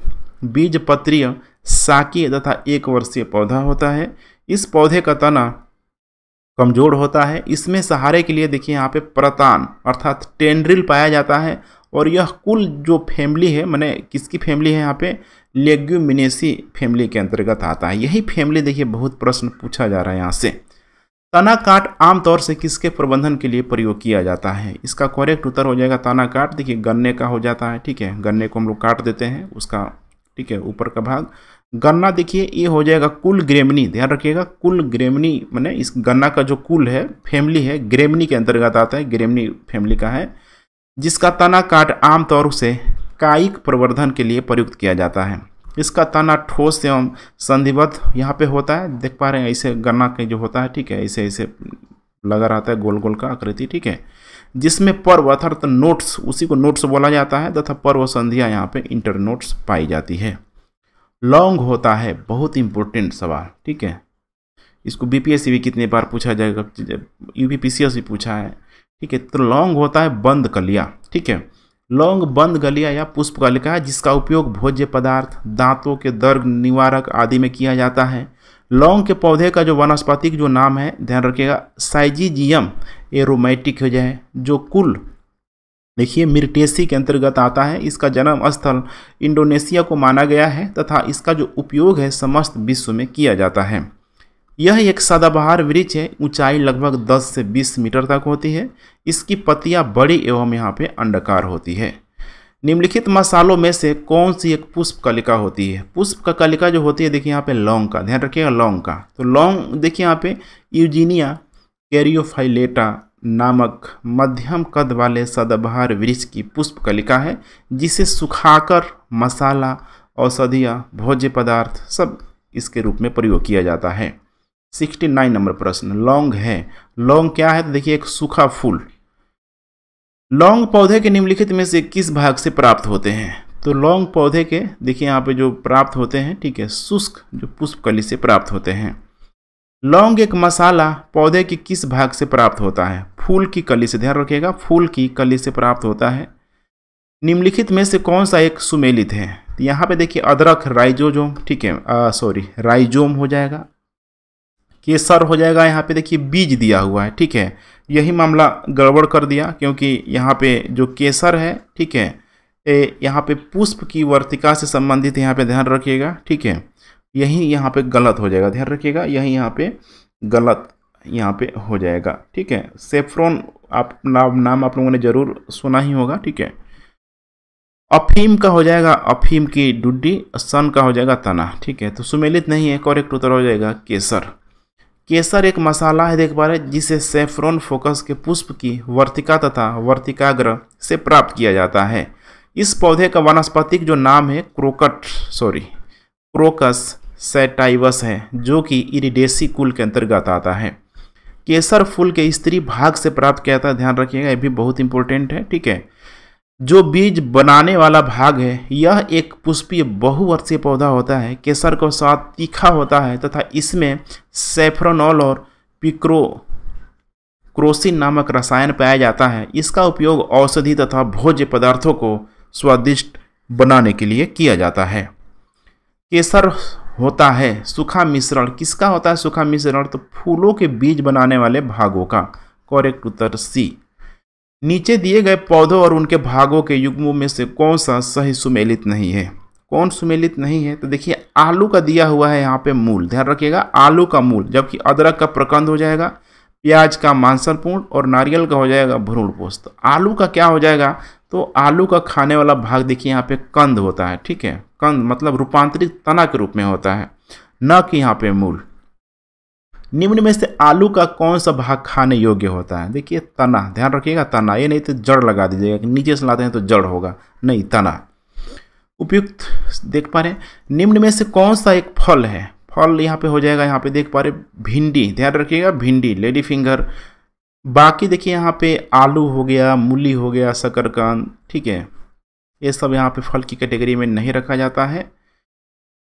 बीज पत्रीय साकी तथा एक वर्षीय पौधा होता है। इस पौधे का तना कमज़ोर होता है। इसमें सहारे के लिए देखिए यहाँ पे प्रतान, अर्थात टेंड्रिल पाया जाता है और यह कुल जो फैमिली है, मैंने किसकी फैमिली है यहाँ पे? लेग्यूमिनेसी फैमिली के अंतर्गत आता है। यही फैमिली देखिए बहुत प्रश्न पूछा जा रहा है यहाँ से। तना काट आमतौर से किसके प्रबंधन के लिए प्रयोग किया जाता है? इसका करेक्ट उत्तर हो जाएगा तना काट देखिए, गन्ने का हो जाता है, ठीक है। गन्ने को हम लोग काट देते हैं, उसका, ठीक है, ऊपर का भाग। गन्ना देखिए, ये हो जाएगा कुल ग्रेमनी। ध्यान रखिएगा, कुल ग्रेमनी मैंने इस गन्ना का जो कुल है, फैमिली है, ग्रेमनी के अंतर्गत आता है, ग्रेमनी फैमिली का है, जिसका तना काट आमतौर से कायिक प्रवर्धन के लिए प्रयुक्त किया जाता है। इसका तना ठोस एवं संधिबद्ध यहाँ पे होता है। देख पा रहे हैं ऐसे गन्ना के जो होता है, ठीक है ऐसे ऐसे लगा रहता है गोल गोल का आकृति, ठीक है। जिसमें पर्व अर्थात नोट्स, उसी को नोट्स बोला जाता है तथा पर्व संधियाँ यहाँ पे इंटर नोट्स पाई जाती है। लॉन्ग होता है, बहुत इंपॉर्टेंट सवाल, ठीक है। इसको बीपीएससी भी कितने बार पूछा जाएगा? यूपीपीसीएस भी पूछा है, ठीक है तो लॉन्ग होता है बंद कलिया, ठीक है। लौंग, बंद गलिया या पुष्प गलिका है जिसका उपयोग भोज्य पदार्थ, दांतों के दर्द निवारक आदि में किया जाता है। लौंग के पौधे का जो वनस्पतिक जो नाम है, ध्यान रखिएगा, साइजीजियम एरोमेटिक हो जाए, जो कुल, देखिए, मिर्टेसी के अंतर्गत आता है। इसका जन्म स्थल इंडोनेशिया को माना गया है, तथा इसका जो उपयोग है, समस्त विश्व में किया जाता है। यह एक सदाबहार वृक्ष है, ऊंचाई लगभग 10 से 20 मीटर तक होती है। इसकी पत्तियाँ बड़ी एवं यहाँ पे अंडकार होती है। निम्नलिखित मसालों में से कौन सी एक पुष्प कलिका होती है? पुष्प का कलिका जो होती है, देखिए यहाँ पे लौंग का, ध्यान रखिएगा लौंग का। तो लौंग, देखिए यहाँ पे यूजीनिया कैरियोफाइलेटा नामक मध्यम कद वाले सदाबहार वृक्ष की पुष्प कलिका है, जिसे सुखाकर मसाला, औषधियाँ, भोज्य पदार्थ सब इसके रूप में प्रयोग किया जाता है। सिक्सटी नाइन नंबर प्रश्न, लौंग है। लौंग क्या है? तो देखिए, एक सूखा फूल। लौंग पौधे के निम्नलिखित में से किस भाग से प्राप्त होते हैं? तो लौंग पौधे के, देखिए, यहाँ पे जो प्राप्त होते हैं, ठीक है, शुष्क, जो पुष्प कली से प्राप्त होते हैं। लौंग एक मसाला, पौधे के किस भाग से प्राप्त होता है? फूल की कली से, ध्यान रखिएगा, फूल की कली से प्राप्त होता है। निम्नलिखित में से कौन सा एक सुमेलित है? तो यहाँ पे देखिए, अदरक, राइजोजोम, ठीक है सॉरी राइजोम हो जाएगा। केसर हो जाएगा यहाँ पे देखिए बीज दिया हुआ है ठीक है? यही मामला गड़बड़ कर दिया क्योंकि यहाँ पे जो केसर है ठीक है ए, यहाँ पे पुष्प की वर्तिका से संबंधित यहाँ पे ध्यान रखिएगा ठीक है? यही यहाँ पे गलत हो जाएगा ध्यान रखिएगा यही यहाँ पे गलत यहाँ पे हो जाएगा ठीक है? सेफ्रोन आप नाम नाम आप लोगों ने ज़रूर सुना ही होगा ठीक है? अफीम का हो जाएगा अफीम की डुड्डी सन का हो जाएगा तना ठीक है? तो सुमेलित नहीं है करेक्ट उत्तर हो जाएगा केसर। केसर एक मसाला है, देख पा रहे जिसे सेफ्रोन फोकस के पुष्प की वर्तिका तथा वर्तिकाग्र से प्राप्त किया जाता है। इस पौधे का वनस्पतिक जो नाम है क्रोकट सॉरी क्रोकस सेटाइवस है, जो कि इरिडेसी कुल के अंतर्गत आता है। केसर फूल के स्त्री भाग से प्राप्त किया जाता है, ध्यान रखिएगा, ये भी बहुत इंपॉर्टेंट है, ठीक है? जो बीज बनाने वाला भाग है, यह एक पुष्पीय बहुवर्षीय पौधा होता है, केसर का साथ तीखा होता है तथा इसमें सेफ्रोनॉल और पिक्रो क्रोसिन नामक रसायन पाया जाता है। इसका उपयोग औषधि तथा भोज्य पदार्थों को स्वादिष्ट बनाने के लिए किया जाता है। केसर होता है सूखा मिश्रण। किसका होता है सूखा मिश्रण? तो फूलों के बीज बनाने वाले भागों का। करेक्ट उत्तर सी। नीचे दिए गए पौधों और उनके भागों के युग्मों में से कौन सा सही सुमेलित नहीं है? कौन सुमेलित नहीं है? तो देखिए, आलू का दिया हुआ है यहाँ पे मूल। ध्यान रखिएगा, आलू का मूल, जबकि अदरक का प्रकंद हो जाएगा, प्याज का मांसलपूर्ण और नारियल का हो जाएगा भ्रूण पोस्त। तो आलू का क्या हो जाएगा? तो आलू का खाने वाला भाग देखिए यहाँ पे कंद होता है, ठीक है? कंद मतलब रूपांतरित तना के रूप में होता है, न कि यहाँ पे मूल। निम्न में से आलू का कौन सा भाग खाने योग्य होता है? देखिए, तना। ध्यान रखिएगा, तना। ये नहीं तो जड़ लगा दीजिएगा नीचे से लाते हैं तो जड़ होगा। नहीं, तना। उपयुक्त देख पा रहे हैं। निम्न में से कौन सा एक फल है? फल यहाँ पे हो जाएगा, यहाँ पे देख पा रहे भिंडी। ध्यान रखिएगा, भिंडी। Lady finger. बाकी देखिए, यहाँ पे आलू हो गया, मूली हो गया, शकरकंद। ठीक है। ये सब यहाँ पे फल की कैटेगरी में नहीं रखा जाता है।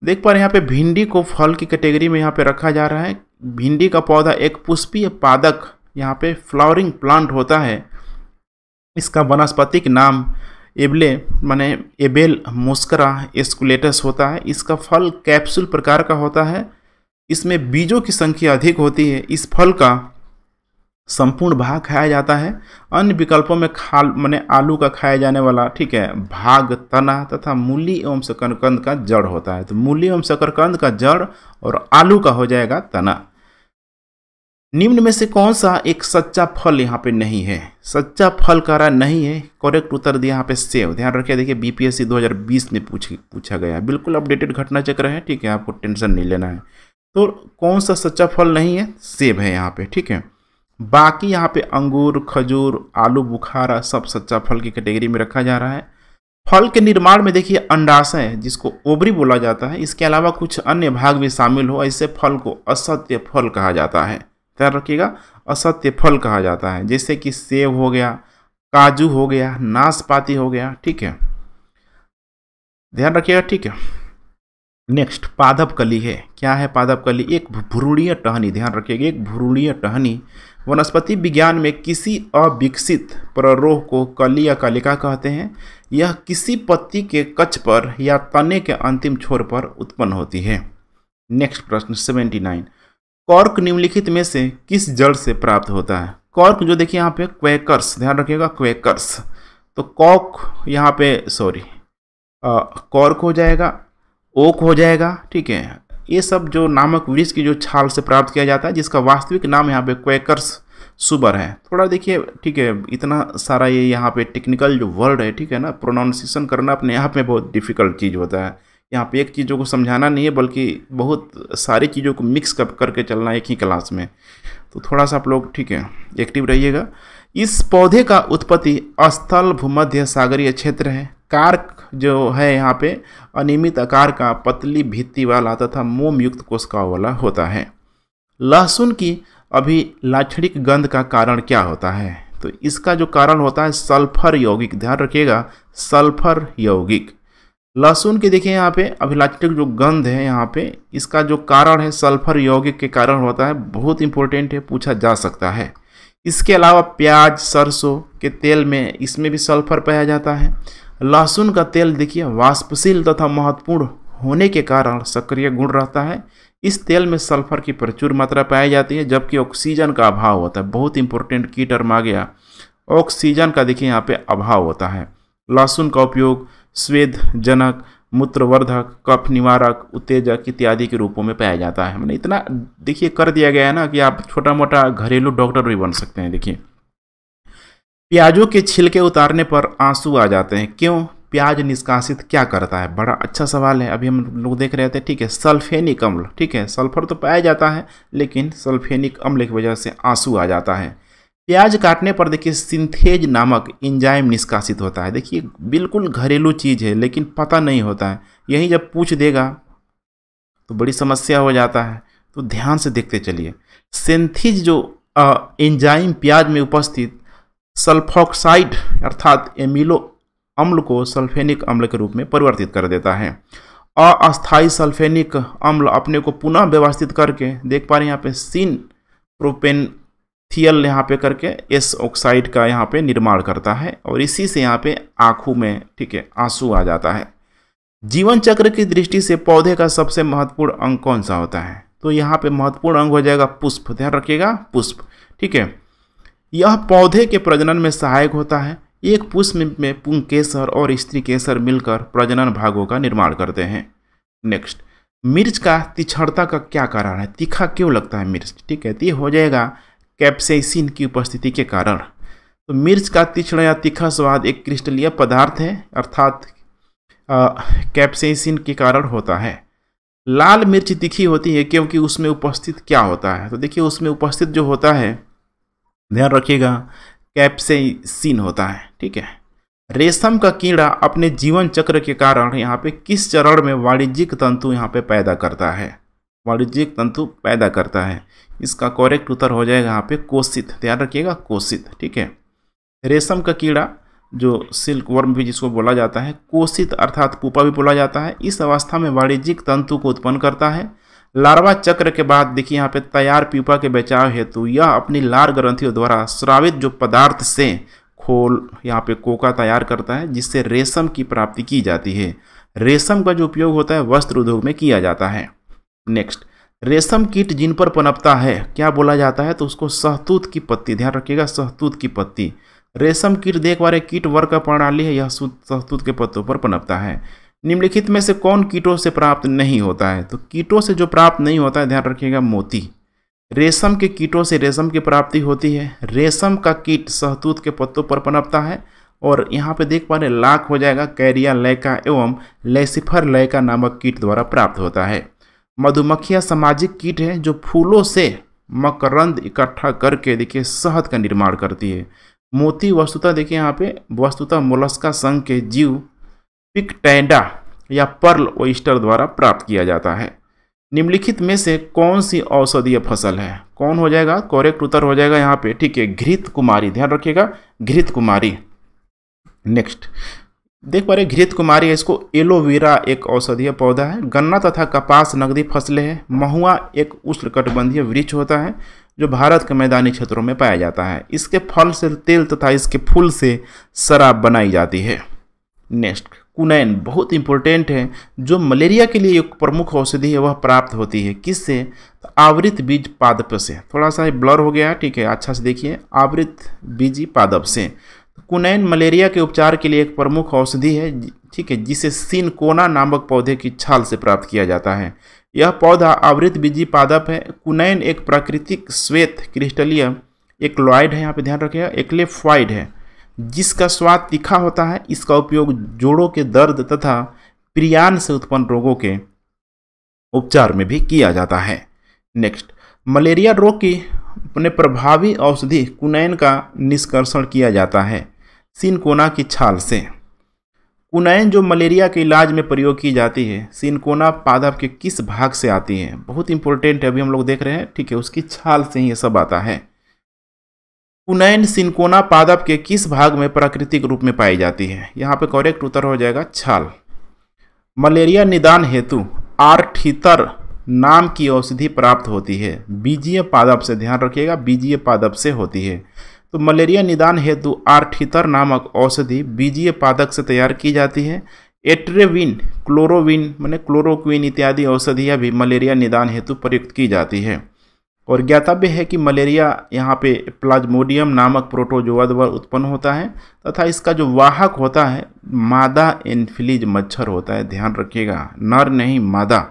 देख पा रहे यहाँ पे भिंडी को फल की कैटेगरी में यहाँ पे रखा जा रहा है। भिंडी का पौधा एक पुष्पीय पादक, यहाँ पे फ्लावरिंग प्लांट होता है। इसका वनस्पतिक नाम एबले, माने एबेल मुस्करा एस्कुलेटस होता है। इसका फल कैप्सूल प्रकार का होता है। इसमें बीजों की संख्या अधिक होती है। इस फल का संपूर्ण भाग खाया जाता है। अन्य विकल्पों में खाल, मैंने आलू का खाया जाने वाला, ठीक है, भाग, तना तथा मूली एवं शकरकंद का जड़ होता है। तो मूली एवं शकरकंद का जड़ और आलू का हो जाएगा तना। निम्न में से कौन सा एक सच्चा फल यहाँ पे नहीं है? सच्चा फल कह रहा नहीं है करेक्ट उत्तर दिया यहाँ पे सेव। ध्यान रखिए, देखिए बीपीएससी 2020 में पूछ, पूछा गया। बिल्कुल अपडेटेड घटना चक्र है, ठीक है, आपको टेंशन नहीं लेना है। तो कौन सा सच्चा फल नहीं है? सेब है यहाँ पे, ठीक है। बाकी यहाँ पे अंगूर, खजूर, आलू, बुखारा सब सच्चा फल की कैटेगरी में रखा जा रहा है। फल के निर्माण में देखिए अंडाशय, जिसको ओबरी बोला जाता है, इसके अलावा कुछ अन्य भाग भी शामिल हो, ऐसे फल को असत्य फल कहा जाता है। ध्यान रखिएगा, असत्य फल कहा जाता है, जैसे कि सेब हो गया, काजू हो गया, नाशपाती हो गया, ठीक है। ध्यान रखिएगा, ठीक है। नेक्स्ट पादप कली है। क्या है पादप कली एक भ्रूणीय टहनी, ध्यान रखिएगा, एक भ्रूणीय टहनी वनस्पति विज्ञान में किसी अविकसित प्ररोह को कली या कलिका कहते हैं। यह किसी पत्ती के कच्छ पर या तने के अंतिम छोर पर उत्पन्न होती है। नेक्स्ट प्रश्न, सेवेंटी नाइन। कॉर्क निम्नलिखित में से किस जड़ से प्राप्त होता है? कॉर्क जो देखिए यहाँ पे, क्वेकर्स। ध्यान रखिएगा, क्वेकर्स। तो कॉक यहाँ पे, सॉरी कॉर्क हो जाएगा, ओक हो जाएगा, ठीक है। ये सब जो नामक वृक्ष की जो छाल से प्राप्त किया जाता है, जिसका वास्तविक नाम यहाँ पे क्वेकर्स सुबर है। थोड़ा देखिए, ठीक है, इतना सारा ये यहाँ पे टेक्निकल जो वर्ड है, ठीक है ना प्रोनाउंसिएशन करना अपने आप में बहुत डिफ़िकल्ट चीज़ होता है। यहाँ पे एक चीज़ों को समझाना नहीं है, बल्कि बहुत सारी चीज़ों को मिक्स कर, करके चलना एक ही क्लास में। तो थोड़ा सा आप लोग, ठीक है एक्टिव रहिएगा। इस पौधे का उत्पत्ति स्थल भूमध्य सागरीय क्षेत्र है। कार्क जो है यहाँ पे, अनियमित आकार का पतली भित्ति वाला तथा मोम युक्त कोशिकाओं वाला होता है। लहसुन की अभी लाक्षणिक गंध का कारण क्या होता है? तो इसका जो कारण होता है, सल्फ़र यौगिक। ध्यान रखिएगा, सल्फ़र यौगिक। लहसुन के देखिए यहाँ पे अभिलाक्षणिक जो गंध है यहाँ पे, इसका जो कारण है, सल्फ़र यौगिक के कारण होता है। बहुत इंपॉर्टेंट है, पूछा जा सकता है। इसके अलावा प्याज, सरसों के तेल में इसमें भी सल्फ़र पाया जाता है। लहसुन का तेल देखिए, वाष्पशील तथा महत्वपूर्ण होने के कारण सक्रिय गुण रहता है। इस तेल में सल्फ़र की प्रचुर मात्रा पाई जाती है, जबकि ऑक्सीजन का अभाव होता है। बहुत इंपॉर्टेंट की टर्म आ गया ऑक्सीजन का देखिए, यहाँ पे अभाव होता है। लहसुन का उपयोग स्वेद जनक मूत्रवर्धक, कफ निवारक, उत्तेजक इत्यादि के रूपों में पाया जाता है। मैंने इतना देखिए कर दिया गया है ना कि आप छोटा मोटा घरेलू डॉक्टर भी बन सकते हैं, देखिए। प्याजों के छिलके उतारने पर आँसू आ जाते हैं। क्यों? प्याज निष्कासित क्या करता है? बड़ा अच्छा सवाल है। अभी हम लोग देख रहे थे, ठीक है, सल्फेनिक अम्ल, ठीक है, सल्फ़र तो पाया जाता है, लेकिन सल्फेनिक अम्ल की वजह से आँसू आ जाता है। प्याज काटने पर देखिए, सिंथेज नामक इंजाइम निष्कासित होता है। देखिए, बिल्कुल घरेलू चीज़ है, लेकिन पता नहीं होता है। यही जब पूछ देगा तो बड़ी समस्या हो जाता है। तो ध्यान से देखते चलिए। सिंथेज जो एंजाइम प्याज में उपस्थित सल्फॉक्साइड अर्थात एमिलो अम्ल को सल्फेनिक अम्ल के रूप में परिवर्तित कर देता है। अस्थायी सल्फेनिक अम्ल अपने को पुनः व्यवस्थित करके, देख पा रहे हैं यहाँ पे सिन प्रोपेनथियल यहाँ पे करके एस ऑक्साइड का यहाँ पे निर्माण करता है और इसी से यहाँ पे आँखों में, ठीक है, आँसू आ जाता है। जीवन चक्र की दृष्टि से पौधे का सबसे महत्वपूर्ण अंग कौन सा होता है? तो यहाँ पे महत्वपूर्ण अंग हो जाएगा पुष्प। ध्यान रखिएगा, पुष्प, ठीक है। यह पौधे के प्रजनन में सहायक होता है। एक पुष्प में पुंग केसर और स्त्री केसर मिलकर प्रजनन भागों का निर्माण करते हैं। नेक्स्ट, मिर्च का तिछड़ता का क्या कारण है? तीखा क्यों लगता है मिर्च? ठीक है तो ये हो जाएगा कैप्सेसिन की उपस्थिति के कारण। तो मिर्च का तीक्ष्ण या तीखा स्वाद एक क्रिस्टलीय पदार्थ है, अर्थात कैप्सेसिन के कारण होता है। लाल मिर्च तीखी होती है क्योंकि उसमें उपस्थित क्या होता है? तो देखिए, उसमें उपस्थित जो होता है ध्यान रखिएगा, कैप्सेसिन होता है, ठीक है? रेशम का कीड़ा अपने जीवन चक्र के कारण यहाँ पे किस चरण में वाणिज्यिक तंतु यहाँ पे पैदा करता है? वाणिज्यिक तंतु पैदा करता है। इसका करेक्ट उत्तर हो जाएगा यहाँ पे कोशित। ध्यान रखिएगा, कोशित, ठीक है? रेशम का कीड़ा, जो सिल्क वर्म भी जिसको बोला जाता है, कोशित अर्थात पुपा भी बोला जाता है, इस अवस्था में वाणिज्यिक तंतु को उत्पन्न करता है। लार्वा चक्र के बाद देखिए यहाँ पे तैयार पीपा के बचाव हेतु यह अपनी लार ग्रंथियों द्वारा स्रावित जो पदार्थ से खोल यहाँ पे कोका तैयार करता है, जिससे रेशम की प्राप्ति की जाती है। रेशम का जो उपयोग होता है, वस्त्र उद्योग में किया जाता है। नेक्स्ट, रेशम कीट जिन पर पनपता है, क्या बोला जाता है? तो उसको सहतूत की पत्ती, ध्यान रखिएगा, सहतूत की पत्ती। रेशम कीट देख रहे कीट वर्ग का प्रणाली है, यह सहतूत के पत्तों पर पनपता है। निम्नलिखित में से कौन कीटों से प्राप्त नहीं होता है? तो कीटों से जो प्राप्त नहीं होता है, ध्यान रखिएगा, मोती। रेशम के कीटों से रेशम की प्राप्ति होती है। रेशम का कीट सहतूत के पत्तों पर पनपता है और यहाँ पे देख पा रहे लाख हो जाएगा, कैरिया लयका एवं लेसिफर लयका नामक कीट द्वारा प्राप्त होता है। मधुमक्खियाँ सामाजिक कीट है जो फूलों से मकरंद इकट्ठा करके देखिए, शहद का निर्माण करती है। मोती वस्तुता देखिए यहाँ पे, वस्तुता मोलस्का संघ के जीव पिकटैंडा या पर्ल ओइस्टर द्वारा प्राप्त किया जाता है। निम्नलिखित में से कौन सी औषधीय फ़सल है? कौन हो जाएगा? करेक्ट उत्तर हो जाएगा यहाँ पे, ठीक है, घृत कुमारी। ध्यान रखिएगा, घृत कुमारी। नेक्स्ट देख पा रहे घृत कुमारी इसको एलोवेरा एक औषधीय पौधा है। गन्ना तथा कपास नकदी फ़सलें हैं। महुआ एक उष्णकटिबंधीय वृक्ष होता है, जो भारत के मैदानी क्षेत्रों में पाया जाता है। इसके फल से, तेल तथा इसके फूल से शराब बनाई जाती है। नेक्स्ट कुनैन बहुत इंपॉर्टेंट है, जो मलेरिया के लिए एक प्रमुख औषधि है, वह प्राप्त होती है। किससे? तो आवृत बीज पादप से। थोड़ा सा ब्लर हो गया, ठीक है अच्छा से देखिए, आवृत बीजी पादप से। कुनैन मलेरिया के उपचार के लिए एक प्रमुख औषधि है ठीक है, जिसे सिनकोना नामक पौधे की छाल से प्राप्त किया जाता है। यह पौधा आवृत बीजी पादप है। कुनैन एक प्राकृतिक श्वेत क्रिस्टलीय, एक लॉइड है, यहाँ पे ध्यान रखिएगा एक्लेफाइड है। जिसका स्वाद तीखा होता है, इसका उपयोग जोड़ों के दर्द तथा प्रियान से उत्पन्न रोगों के उपचार में भी किया जाता है। नेक्स्ट, मलेरिया रोग की अपने प्रभावी औषधि कुनैन का निष्कर्षण किया जाता है, सिनकोना की छाल से। कुनैन जो मलेरिया के इलाज में प्रयोग की जाती है, सिनकोना पादप के किस भाग से आती है? बहुत इंपॉर्टेंट है, अभी हम लोग देख रहे हैं, ठीक है, उसकी छाल से ही ये सब आता है। कुनैन सिनकोना पादप के किस भाग में प्राकृतिक रूप में पाई जाती है? यहाँ पे करेक्ट उत्तर हो जाएगा छाल। मलेरिया निदान हेतु आर्थितर नाम की औषधि प्राप्त होती है। बीजीय पादप से ध्यान रखिएगा, बीजीय पादप से होती है। तो मलेरिया निदान हेतु आर्थितर नामक औषधि बीजीय पादक से तैयार की जाती है। एट्रेविन, क्लोरोविन, मैंने क्लोरोक्विन इत्यादि औषधियाँ भी मलेरिया निदान हेतु प्रयुक्त की जाती है। और ज्ञातव्य है कि मलेरिया यहाँ पे प्लाज्मोडियम नामक प्रोटोजोआ द्वारा उत्पन्न होता है तथा इसका जो वाहक होता है, मादा एनफिलीज मच्छर होता है। ध्यान रखिएगा, नर नहीं, मादा।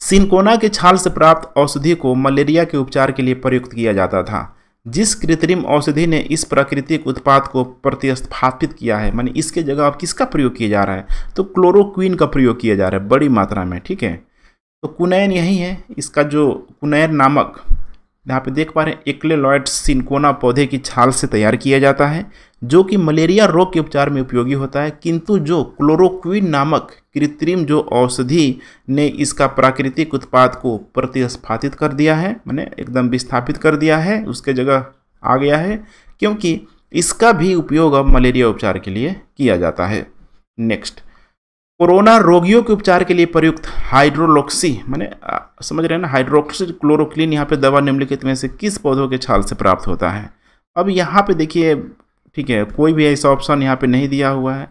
सिनकोना के छाल से प्राप्त औषधि को मलेरिया के उपचार के लिए प्रयुक्त किया जाता था, जिस कृत्रिम औषधि ने इस प्राकृतिक उत्पाद को प्रतिस्थापित किया है, मानी इसके जगह अब किसका प्रयोग किया जा रहा है? तो क्लोरोक्विन का प्रयोग किया जा रहा है, बड़ी मात्रा में, ठीक है? तो कुनैन यही है, इसका जो कुनैन नामक, यहाँ पे देख पा रहे हैं एक्लेलॉइड सिनकोना पौधे की छाल से तैयार किया जाता है, जो कि मलेरिया रोग के उपचार में उपयोगी होता है, किंतु जो क्लोरोक्विन नामक कृत्रिम जो औषधि ने इसका प्राकृतिक उत्पाद को प्रतिस्फापित कर दिया है, मैंने एकदम विस्थापित कर दिया है, उसके जगह आ गया है, क्योंकि इसका भी उपयोग अब मलेरिया उपचार के लिए किया जाता है। नेक्स्ट। कोरोना रोगियों के उपचार के लिए प्रयुक्त हाइड्रोलोक्सी, मैंने समझ रहे हैं ना हाइड्रोक्सी क्लोरोक्लिन यहाँ पे दवा निम्नलिखित में से किस पौधों के छाल से प्राप्त होता है? अब यहाँ पे देखिए, ठीक है, कोई भी ऐसा ऑप्शन यहाँ पे नहीं दिया हुआ है,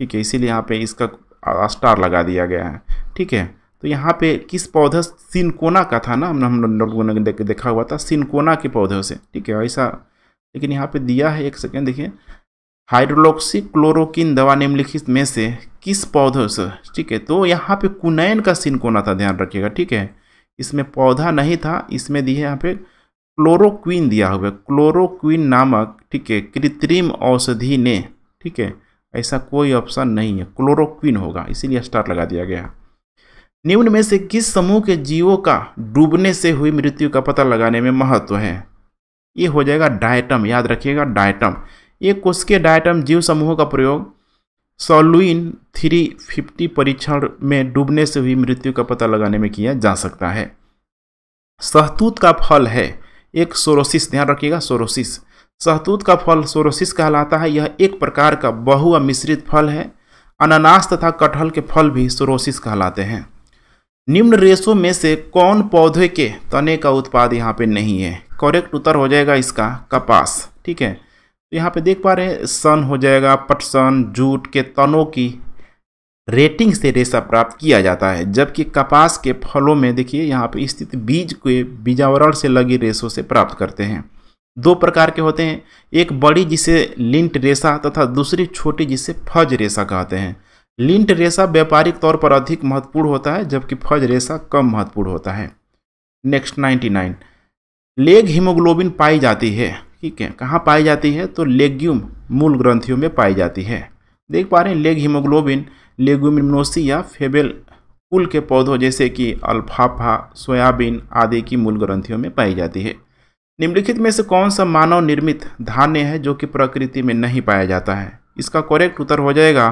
ठीक है, इसीलिए यहाँ पे इसका स्टार लगा दिया गया है, ठीक है। तो यहाँ पे किस पौधे, सिनकोना का था ना, हमने हम लोगों ने देखा हुआ था, सिनकोना के पौधों से, ठीक है, ऐसा, लेकिन यहाँ पे दिया है, एक सेकेंड, देखिए हाइड्रोलॉक्सी क्लोरोकिन दवा निम्नलिखित में से किस पौधों से? ठीक है तो यहाँ पे कुनैन का सिनकोना था ध्यान रखिएगा, ठीक है? इसमें पौधा नहीं था, इसमें दिए यहाँ पे क्लोरोक्विन दिया हुआ है। क्लोरोक्विन नामक, ठीक है, कृत्रिम औषधि ने, ठीक है, ऐसा कोई ऑप्शन नहीं है। क्लोरोक्विन होगा, इसीलिए स्टार लगा दिया गया। निम्न में से किस समूह के जीवों का डूबने से हुई मृत्यु का पता लगाने में महत्व है? ये हो जाएगा डायटम, याद रखिएगा डायटम। ये कोस्के डायटम जीव समूहों का प्रयोग सोलुइन थ्री फिफ्टी परीक्षण में डूबने से हुई मृत्यु का पता लगाने में किया जा सकता है। सहतूत का फल है एक सोरोसिस, ध्यान रखिएगा, सोरोसिस। सहतूत का फल सोरोसिस कहलाता है, यह एक प्रकार का बहु मिश्रित फल है। अनानास तथा कटहल के फल भी सोरोसिस कहलाते हैं। निम्न रेशों में से कौन पौधे के तने का उत्पाद यहाँ पे नहीं है? करेक्ट उत्तर हो जाएगा इसका कपास, ठीक है? तो यहाँ पे देख पा रहे हैं, सन हो जाएगा पटसन जूट के तनों की रेटिंग से रेशा प्राप्त किया जाता है। जबकि कपास के फलों में देखिए, यहाँ पे स्थित बीज के बीजावरण से लगी रेशों से प्राप्त करते हैं। दो प्रकार के होते हैं, एक बड़ी जिसे लिंट रेशा तथा दूसरी छोटी जिसे फज रेशा कहते हैं। लिंट रेशा व्यापारिक तौर पर अधिक महत्वपूर्ण होता है, जबकि फज रेशा कम महत्वपूर्ण होता है। Next ninety nine, leg haemoglobin पाई जाती है। ठीक है, कहाँ पाई जाती है? तो लेग्यूम मूल ग्रंथियों में पाई जाती है। देख पा रहे हैं, लेग हीमोग्लोबिन लेगुमिनोसी या फेबेल कुल के पौधों जैसे कि अल्फाफा, सोयाबीन आदि की मूल ग्रंथियों में पाई जाती है। निम्नलिखित में से कौन सा मानव निर्मित धान्य है जो कि प्रकृति में नहीं पाया जाता है? इसका करेक्ट उत्तर हो जाएगा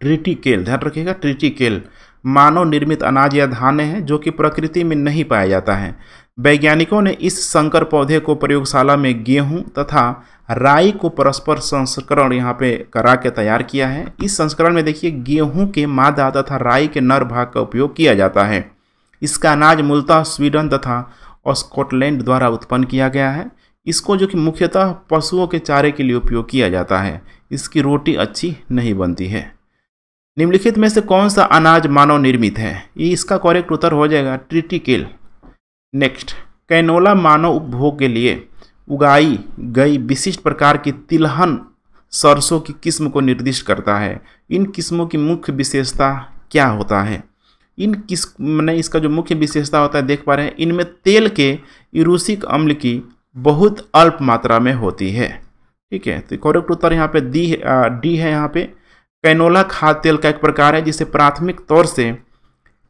ट्रिटिकेल ध्यान रखिएगा ट्रिटिकेल मानव निर्मित अनाज या धान्य है जो कि प्रकृति में नहीं पाया जाता है। वैज्ञानिकों ने इस संकर पौधे को प्रयोगशाला में गेहूँ तथा राई को परस्पर संस्करण यहाँ पे करा के तैयार किया है। इस संस्करण में देखिए, गेहूँ के मादा तथा राई के नर भाग का उपयोग किया जाता है। इसका अनाज मूलतः स्वीडन तथा स्कॉटलैंड द्वारा उत्पन्न किया गया है। इसको जो कि मुख्यतः पशुओं के चारे के लिए उपयोग किया जाता है। इसकी रोटी अच्छी नहीं बनती है। निम्नलिखित में से कौन सा अनाज मानव निर्मित है? ये इसका करेक्ट उत्तर हो जाएगा ट्रिटिकेल नेक्स्ट कैनोला मानव उपभोग के लिए उगाई गई विशिष्ट प्रकार की तिलहन सरसों की किस्म को निर्दिष्ट करता है। इन किस्मों की मुख्य विशेषता क्या होता है? इन किस, मैंने इसका जो मुख्य विशेषता होता है, देख पा रहे हैं, इनमें तेल के इरूसिक अम्ल की बहुत अल्प मात्रा में होती है। ठीक है तो करेक्ट उत्तर यहाँ पे डी डी है यहाँ पे। कैनोला खाद्य तेल का एक प्रकार है, जिसे प्राथमिक तौर से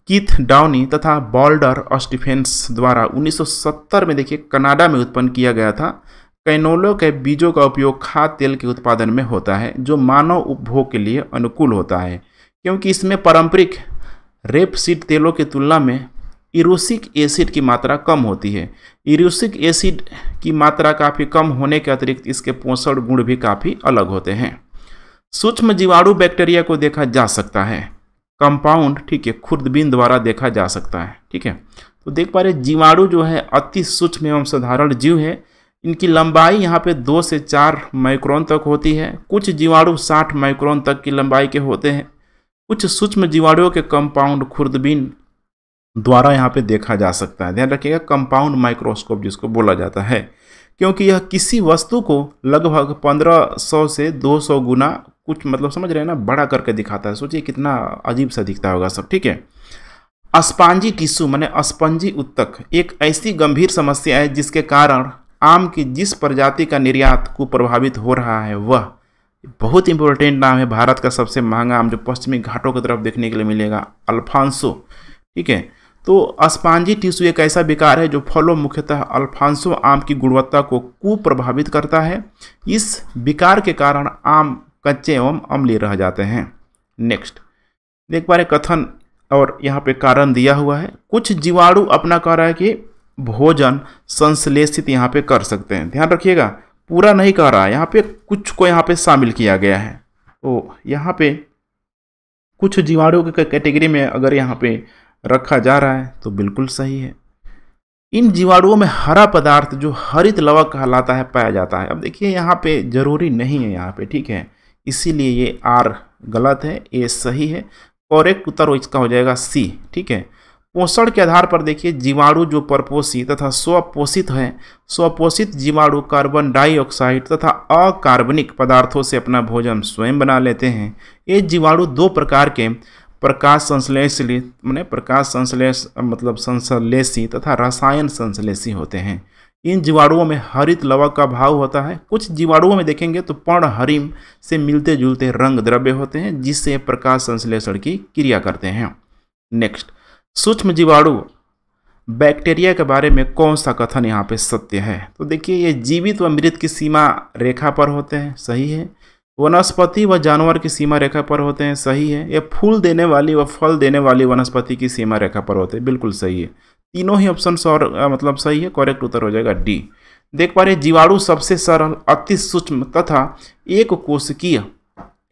कीथ डाउनी तथा बॉल्डर ऑस्टिफेंस द्वारा 1970 में देखिए कनाडा में उत्पन्न किया गया था। कैनोलो के बीजों का उपयोग खाद्य तेल के उत्पादन में होता है, जो मानव उपभोग के लिए अनुकूल होता है, क्योंकि इसमें पारंपरिक रेपसीड तेलों की तुलना में इरोसिक एसिड की मात्रा कम होती है। इरोसिक एसिड की मात्रा काफ़ी कम होने के अतिरिक्त इसके पोषण गुण भी काफ़ी अलग होते हैं। सूक्ष्म जीवाणु बैक्टीरिया को देखा जा सकता है। कंपाउंड ठीक है खुर्दबीन द्वारा देखा जा सकता है, ठीक है? तो देख पा रहे जीवाणु जो है, अति सूक्ष्म एवं साधारण जीव है। इनकी लंबाई यहाँ पे दो से चार माइक्रोन तक होती है। कुछ जीवाणु साठ माइक्रोन तक की लंबाई के होते हैं। कुछ सूक्ष्म जीवाणुओं के कंपाउंड खुर्दबीन द्वारा यहाँ पे देखा जा सकता है। ध्यान रखिएगा कंपाउंड माइक्रोस्कोप जिसको बोला जाता है। क्योंकि यह किसी वस्तु को लगभग 1500 से 200 गुना कुछ मतलब समझ रहे हैं ना, बड़ा करके दिखाता है। सोचिए कितना अजीब सा दिखता होगा सब, ठीक है? अस्पांजी टिश्यू, मैंने अस्पंजी उत्तक, एक ऐसी गंभीर समस्या है जिसके कारण आम की जिस प्रजाति का निर्यात को प्रभावित हो रहा है, वह बहुत इंपॉर्टेंट नाम है। भारत का सबसे महँगा, आम जो पश्चिमी घाटों की तरफ़ देखने के लिए मिलेगा, अल्फांसो, ठीक है? तो अस्पांजी टिश्यू एक ऐसा विकार है जो फलों, मुख्यतः अल्फांसो आम की गुणवत्ता को कुप्रभावित करता है। इस विकार के कारण आम कच्चे एवं अम्लीय रह जाते हैं। नेक्स्ट देख पा रहे कथन और यहाँ पे कारण दिया हुआ है। कुछ जीवाणु अपना कह रहा है कि भोजन संश्लेषित यहाँ पे कर सकते हैं। ध्यान रखिएगा, पूरा नहीं कह रहा है यहाँ पे कुछ को यहाँ पे शामिल किया गया है। तो यहाँ पे कुछ जीवाणुओं के कैटेगरी में अगर यहाँ पे रखा जा रहा है तो बिल्कुल सही है। इन जीवाणुओं में हरा पदार्थ जो हरित लवक कहलाता है, पाया जाता है। अब देखिए, यहाँ पे ज़रूरी नहीं है, यहाँ पे ठीक है। इसीलिए ये आर गलत है ए सही है। करेक्ट उत्तर इसका हो जाएगा सी, ठीक है। पोषण के आधार पर देखिए, जीवाणु जो परपोषी तथा स्वपोषित हैं, स्वपोषित जीवाणु कार्बन डाइऑक्साइड तथा अकार्बनिक पदार्थों से अपना भोजन स्वयं बना लेते हैं। ये जीवाणु दो प्रकार के प्रकाश संश्लेषी मैंने प्रकाश संश्लेष मतलब संश्लेषी तथा रसायन संश्लेषी होते हैं। इन जीवाणुओं में हरित लवक का भाव होता है। कुछ जीवाणुओं में देखेंगे तो पर्ण हरिम से मिलते जुलते रंग द्रव्य होते हैं, जिससे प्रकाश संश्लेषण की क्रिया करते हैं। नेक्स्ट, सूक्ष्म जीवाणु, बैक्टीरिया के बारे में कौन सा कथन यहाँ पे सत्य है? तो देखिए, ये जीवित व मृत की सीमा रेखा पर होते हैं, सही है। वनस्पति व जानवर की सीमा रेखा पर होते हैं, सही है। या फूल देने वाली व फल देने वाली वनस्पति की सीमा रेखा पर होते हैं, बिल्कुल सही है। तीनों ही ऑप्शन और मतलब सही है करेक्ट उत्तर हो जाएगा डी देख पा रहे जीवाणु सबसे सरल, अति सूक्ष्म तथा एक कोशिकीय,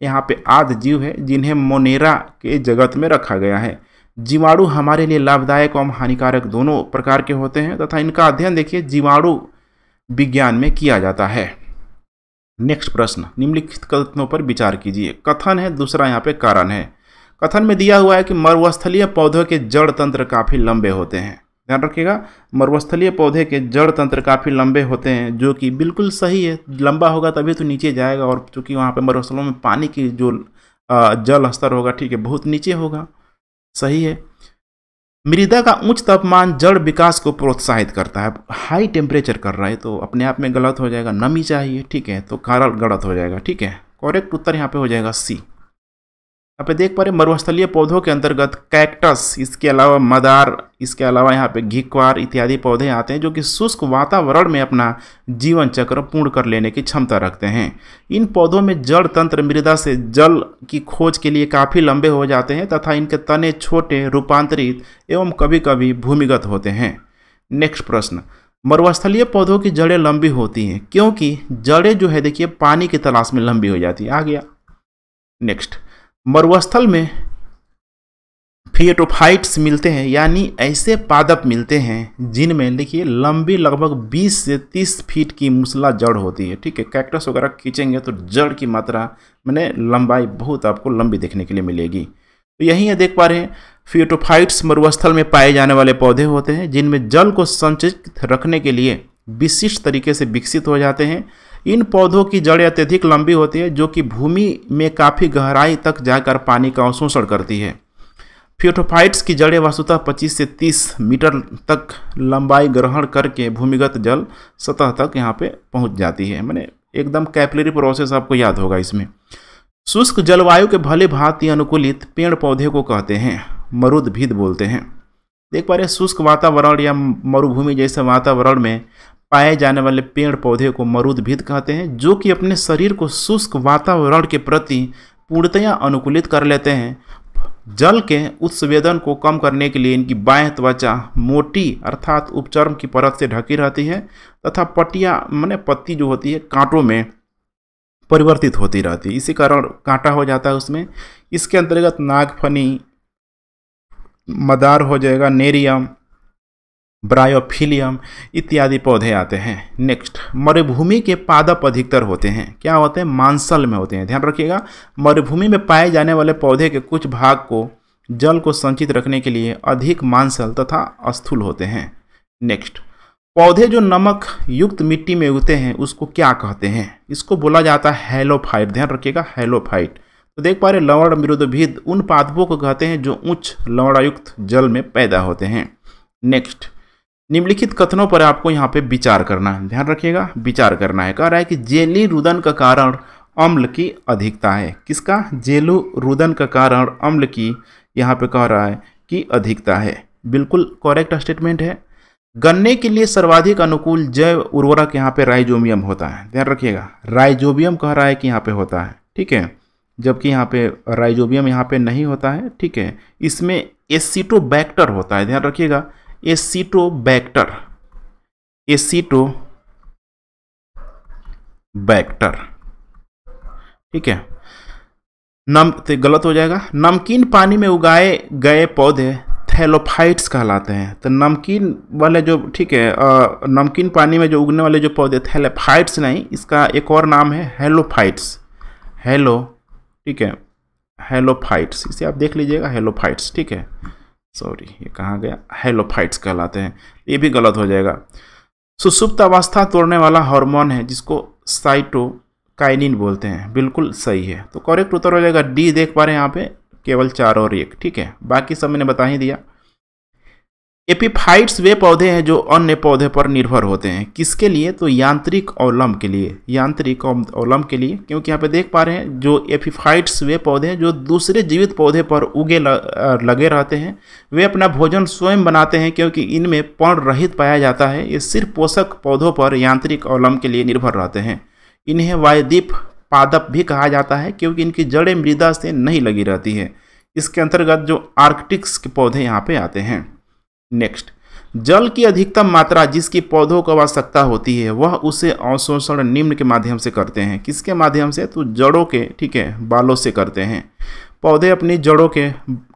यहाँ पे आद जीव है, जिन्हें मोनेरा के जगत में रखा गया है। जीवाणु हमारे लिए लाभदायक और हानिकारक दोनों प्रकार के होते हैं, तथा इनका अध्ययन देखिए, जीवाणु विज्ञान में किया जाता है। नेक्स्ट प्रश्न, निम्नलिखित कथनों पर विचार कीजिए। कथन है, दूसरा यहाँ पे कारण है। कथन में दिया हुआ है कि मरुस्थलीय पौधों के जड़ तंत्र काफ़ी लंबे होते हैं। ध्यान रखिएगा मरुस्थलीय पौधे के जड़ तंत्र काफ़ी लंबे होते हैं, जो कि बिल्कुल सही है। लंबा होगा तभी तो नीचे जाएगा और चूँकि वहाँ पर मरुस्थलों में पानी की जो जल स्तर होगा, ठीक है, बहुत नीचे होगा। सही है। मृदा का उच्च तापमान जड़ विकास को प्रोत्साहित करता है। हाई टेम्परेचर कर रहा है तो अपने आप में गलत हो जाएगा। नमी चाहिए, ठीक है तो कारण गलत हो जाएगा, ठीक है? करेक्ट उत्तर यहाँ पे हो जाएगा सी यहाँ पे देख पा रहे मरुस्थलीय पौधों के अंतर्गत कैक्टस, इसके अलावा मदार, इसके अलावा यहाँ पे घिक्वार इत्यादि पौधे आते हैं जो कि शुष्क वातावरण में अपना जीवन चक्र पूर्ण कर लेने की क्षमता रखते हैं। इन पौधों में जड़ तंत्र मृदा से जल की खोज के लिए काफ़ी लंबे हो जाते हैं तथा इनके तने छोटे, रूपांतरित एवं कभी कभी भूमिगत होते हैं। नेक्स्ट प्रश्न, मरुस्थलीय पौधों की जड़ें लंबी होती हैं, क्योंकि जड़ें जो है देखिए पानी की तलाश में लंबी हो जाती है। आ गया। नेक्स्ट मरुस्थल में फिएटोफाइट्स मिलते हैं, यानी ऐसे पादप मिलते हैं जिनमें देखिए लंबी लगभग 20 से 30 फीट की मूसला जड़ होती है, ठीक है? कैक्टस वगैरह खींचेंगे तो जड़ की मात्रा, मैंने लंबाई बहुत आपको लंबी देखने के लिए मिलेगी। तो यही है, देख पा रहे हैं फिएटोफाइट्स मरुस्थल में पाए जाने वाले पौधे होते हैं जिनमें जल को संचित रखने के लिए विशिष्ट तरीके से विकसित हो जाते हैं। इन पौधों की जड़ें अत्यधिक लंबी होती है, जो कि भूमि में काफ़ी गहराई तक जाकर पानी का अवशोषण करती है। फ्यूटोफाइट्स की जड़ें वस्तुतः 25 से 30 मीटर तक लंबाई ग्रहण करके भूमिगत जल सतह तक यहाँ पे पहुँच जाती है। मैंने एकदम कैपलरी प्रोसेस आपको याद होगा इसमें। शुष्क जलवायु के भले भांति अनुकूलित पेड़ पौधे को कहते हैं, मरुद भीद बोलते हैं। देख पा रहे शुष्क वातावरण या मरुभूमि जैसे वातावरण में पाए जाने वाले पेड़ पौधे को मरुदभिद कहते हैं, जो कि अपने शरीर को शुष्क वातावरण के प्रति पूर्णतया अनुकूलित कर लेते हैं। जल के उत्सवेदन को कम करने के लिए इनकी बाएँ त्वचा मोटी अर्थात उपचर्म की परत से ढकी रहती है तथा पटिया मैंने पत्ती जो होती है कांटों में परिवर्तित होती रहती है। इसी कारण कांटा हो जाता है उसमें। इसके अंतर्गत नागफनी मदार हो जाएगा, नेरियम, ब्रायोफिलियम इत्यादि पौधे आते हैं। नेक्स्ट मरुभूमि के पादप अधिकतर होते हैं। क्या होते हैं? मांसल में होते हैं। ध्यान रखिएगा, मरुभूमि में पाए जाने वाले पौधे के कुछ भाग को, जल को संचित रखने के लिए अधिक मांसल तथा स्थूल होते हैं। नेक्स्ट पौधे जो नमक युक्त मिट्टी में उगते हैं, उसको क्या कहते हैं? इसको बोला जाता है हेलोफाइट। ध्यान रखिएगा, हेलोफाइट। तो देख पा रहे लवण मृदभिद उन पादपों को कहते हैं जो उच्च लवणायुक्त जल में पैदा होते हैं। नेक्स्ट निम्नलिखित कथनों पर आपको यहाँ पे विचार करना है। ध्यान रखिएगा, विचार करना है। कह रहा है कि जेली रुदन का कारण अम्ल की अधिकता है। किसका? जेलु रुदन का कारण अम्ल की यहाँ पे कह रहा है कि अधिकता है। बिल्कुल करेक्ट स्टेटमेंट है। गन्ने के लिए सर्वाधिक अनुकूल जैव उर्वरक यहाँ पे राइजोबियम होता है। ध्यान रखिएगा राइजोबियम कह रहा है कि यहाँ पे होता है। ठीक है? जबकि यहाँ पे राइजोबियम यहाँ पे नहीं होता है, ठीक है। इसमें एसिटोबैक्टर होता है, ध्यान रखिएगा। एसिटोबैक्टर एसिटो बैक्टर ठीक है। नम तो गलत हो जाएगा। नमकीन पानी में उगाए गए पौधे थैलोफाइट्स कहलाते हैं। तो नमकीन वाले जो, ठीक है नमकीन पानी में जो उगने वाले जो पौधे, थैलोफाइट्स नहीं, इसका एक और नाम है हेलोफाइट्स। हेलो ठीक है? हेलोफाइट्स इसे आप देख लीजिएगा हेलोफाइट्स ठीक है? सॉरी ये कहाँ गया? हेलोफाइट्स कहलाते हैं। ये भी गलत हो जाएगा। सुसुप्त अवस्था तोड़ने वाला हार्मोन है, जिसको साइटोकाइनिन बोलते हैं। बिल्कुल सही है। तो करेक्ट उत्तर हो जाएगा डी देख पा रहे हैं यहाँ पे, केवल चार और एक, ठीक है? बाकी सब मैंने बता ही दिया। एपीफाइट्स वे पौधे हैं जो अन्य पौधे पर निर्भर होते हैं। किसके लिए? तो यांत्रिक अवलंब के लिए। यांत्रिक अवलंब के लिए, क्योंकि यहाँ पे देख पा रहे हैं, जो एपिफाइट्स वे पौधे हैं, जो दूसरे जीवित पौधे पर उगे लगे रहते हैं, वे अपना भोजन स्वयं बनाते हैं, क्योंकि इनमें पर्ण रहित पाया जाता है। ये सिर्फ़ पोषक पौधों पर यांत्रिक अवलंब के लिए निर्भर रहते हैं। इन्हें वायुदीप पादप भी कहा जाता है, क्योंकि इनकी जड़ें मृदा से नहीं लगी रहती है। इसके अंतर्गत जो आर्कटिक्स के पौधे यहाँ पे आते हैं। नेक्स्ट जल की अधिकतम मात्रा जिसकी पौधों को आवश्यकता होती है, वह उसे अवशोषण निम्न के माध्यम से करते हैं। किसके माध्यम से? तो जड़ों के, ठीक है, बालों से करते हैं। पौधे अपनी जड़ों के,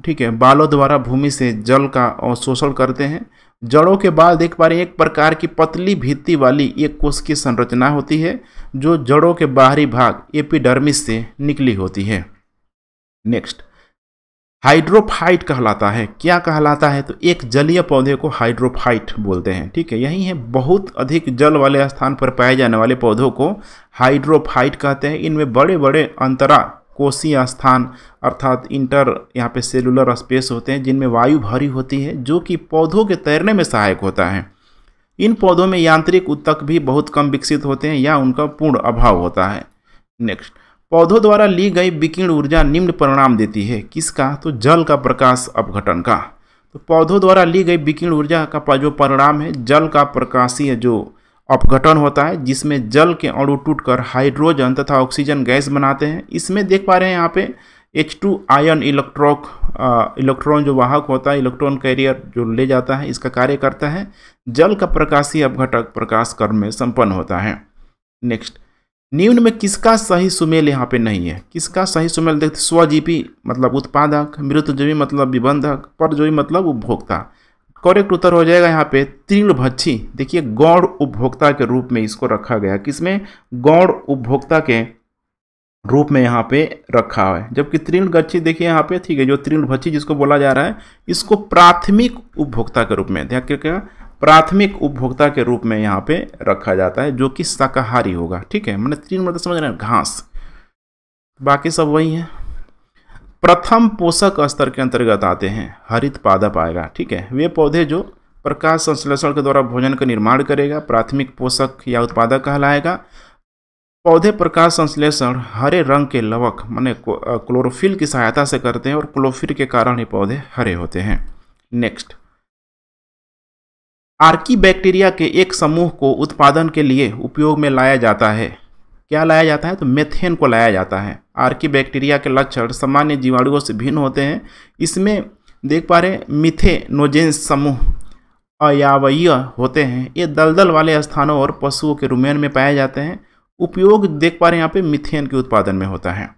ठीक है, बालों द्वारा भूमि से जल का अवशोषण करते हैं। जड़ों के बाल, देख पा रहे हैं, एक प्रकार की पतली भित्ति वाली एक कोष की संरचना होती है, जो जड़ों के बाहरी भाग एपिडर्मिस से निकली होती है। नेक्स्ट हाइड्रोफाइट कहलाता है। क्या कहलाता है? तो एक जलीय पौधे को हाइड्रोफाइट बोलते हैं, ठीक है? यही है, बहुत अधिक जल वाले स्थान पर पाए जाने वाले पौधों को हाइड्रोफाइट कहते हैं। इनमें बड़े बड़े अंतरा कोशीय स्थान अर्थात इंटर, यहाँ पे सेलुलर स्पेस होते हैं, जिनमें वायु भरी होती है, जो कि पौधों के तैरने में सहायक होता है। इन पौधों में यांत्रिक उत्तक भी बहुत कम विकसित होते हैं या उनका पूर्ण अभाव होता है। नेक्स्ट। पौधों द्वारा ली गई विकीर्ण ऊर्जा निम्न परिणाम देती है। किसका? तो जल का प्रकाश अपघटन का। तो पौधों द्वारा ली गई विकीर्ण ऊर्जा का जो परिणाम है, जल का प्रकाशीय जो अपघटन होता है, जिसमें जल के अणु टूटकर हाइड्रोजन तथा ऑक्सीजन गैस बनाते हैं। इसमें देख पा रहे हैं यहाँ पे एच टू आयन इलेक्ट्रोक इलेक्ट्रॉन जो वाहक होता है इलेक्ट्रॉन कैरियर जो ले जाता है, इसका कार्य करता है। जल का प्रकाशीय अपघटक प्रकाश कर्म में संपन्न होता है। नेक्स्ट निम्न में किसका सही सुमेल यहाँ पे नहीं है? किसका सही सुमेल देखते स्वजीपी मतलब उत्पादक मृतजीवी मतलब विबंधक, परजोई मतलब उपभोक्ता। करेक्ट उत्तर हो जाएगा यहाँ पे तीर्ण भच्छी देखिए, गौड़ उपभोक्ता के रूप में इसको रखा गया। किसमें? गौड़ उपभोक्ता के रूप में यहाँ पे रखा हुआ है। जबकि तृण गच्छी देखिए यहाँ पे, ठीक है, जो तृण भच्छी जिसको बोला जा रहा है, इसको प्राथमिक उपभोक्ता के रूप में। ध्यान रखिएगा प्राथमिक उपभोक्ता के रूप में यहाँ पे रखा जाता है, जो कि शाकाहारी होगा, ठीक है? मैंने तीन मतलब समझ रहे हैं, घास। बाकी सब वही है। प्रथम पोषक स्तर के अंतर्गत आते हैं, हरित पादप आएगा ठीक है? वे पौधे जो प्रकाश संश्लेषण के द्वारा भोजन का निर्माण करेगा, प्राथमिक पोषक या उत्पादक कहलाएगा। पौधे प्रकाश संश्लेषण, हरे रंग के लवक, माने क्लोरोफिल की सहायता से करते हैं और क्लोरोफिल के कारण ही पौधे हरे होते हैं। नेक्स्ट। आर्की बैक्टीरिया के एक समूह को उत्पादन के लिए उपयोग में लाया जाता है। क्या लाया जाता है? तो मेथेन को लाया जाता है। आर्की बैक्टीरिया के लक्षण सामान्य जीवाणुओं से भिन्न होते हैं। इसमें देख पा रहे मिथेनोजेंस समूह अयावयीय होते हैं। ये दलदल वाले स्थानों और पशुओं के रुमेन में पाए जाते हैं। उपयोग देख पा रहे हैं यहाँ पे मिथेन के उत्पादन में होता है।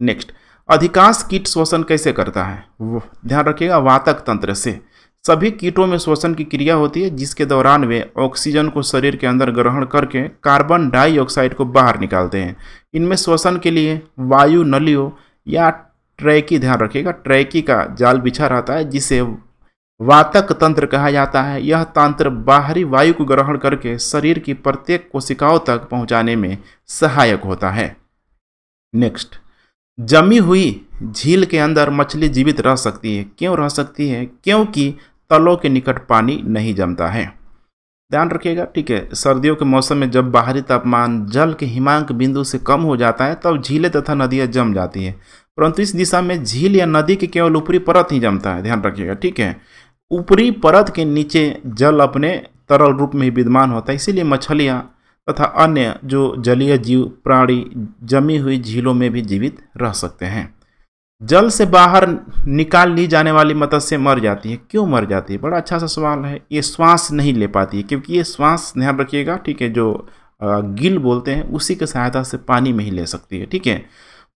नेक्स्ट अधिकांश कीट शोषण कैसे करता है? ध्यान रखिएगा, वातक तंत्र से। सभी कीटों में श्वसन की क्रिया होती है, जिसके दौरान वे ऑक्सीजन को शरीर के अंदर ग्रहण करके कार्बन डाइऑक्साइड को बाहर निकालते हैं। इनमें श्वसन के लिए वायु नलियों या ट्रैकी, ध्यान रखिएगा, ट्रैकी का जाल बिछा रहता है, जिसे वातक तंत्र कहा जाता है। यह तंत्र बाहरी वायु को ग्रहण करके शरीर की प्रत्येक कोशिकाओं तक पहुँचाने में सहायक होता है। नेक्स्ट, जमी हुई झील के अंदर मछली जीवित रह सकती है। क्यों रह सकती है? क्योंकि तलों के निकट पानी नहीं जमता है। ध्यान रखिएगा, ठीक है, सर्दियों के मौसम में जब बाहरी तापमान जल के हिमांक बिंदु से कम हो जाता है, तब झीलें तथा नदियाँ जम जाती हैं। परंतु इस दिशा में झील या नदी के केवल ऊपरी परत ही जमता है, ध्यान रखिएगा, ठीक है। ऊपरी परत के नीचे जल अपने तरल रूप में ही विद्यमान होता है, इसीलिए मछलियाँ तथा अन्य जो जलीय जीव, प्राणी जमी हुई झीलों में भी जीवित रह सकते हैं। जल से बाहर निकाल ली जाने वाली मत्स्य मर जाती है। क्यों मर जाती है? बड़ा अच्छा सा सवाल है। ये श्वास नहीं ले पाती है, क्योंकि ये श्वास ध्यान रखिएगा, ठीक है, जो गिल बोलते हैं, उसी की सहायता से पानी में ही ले सकती है, ठीक है?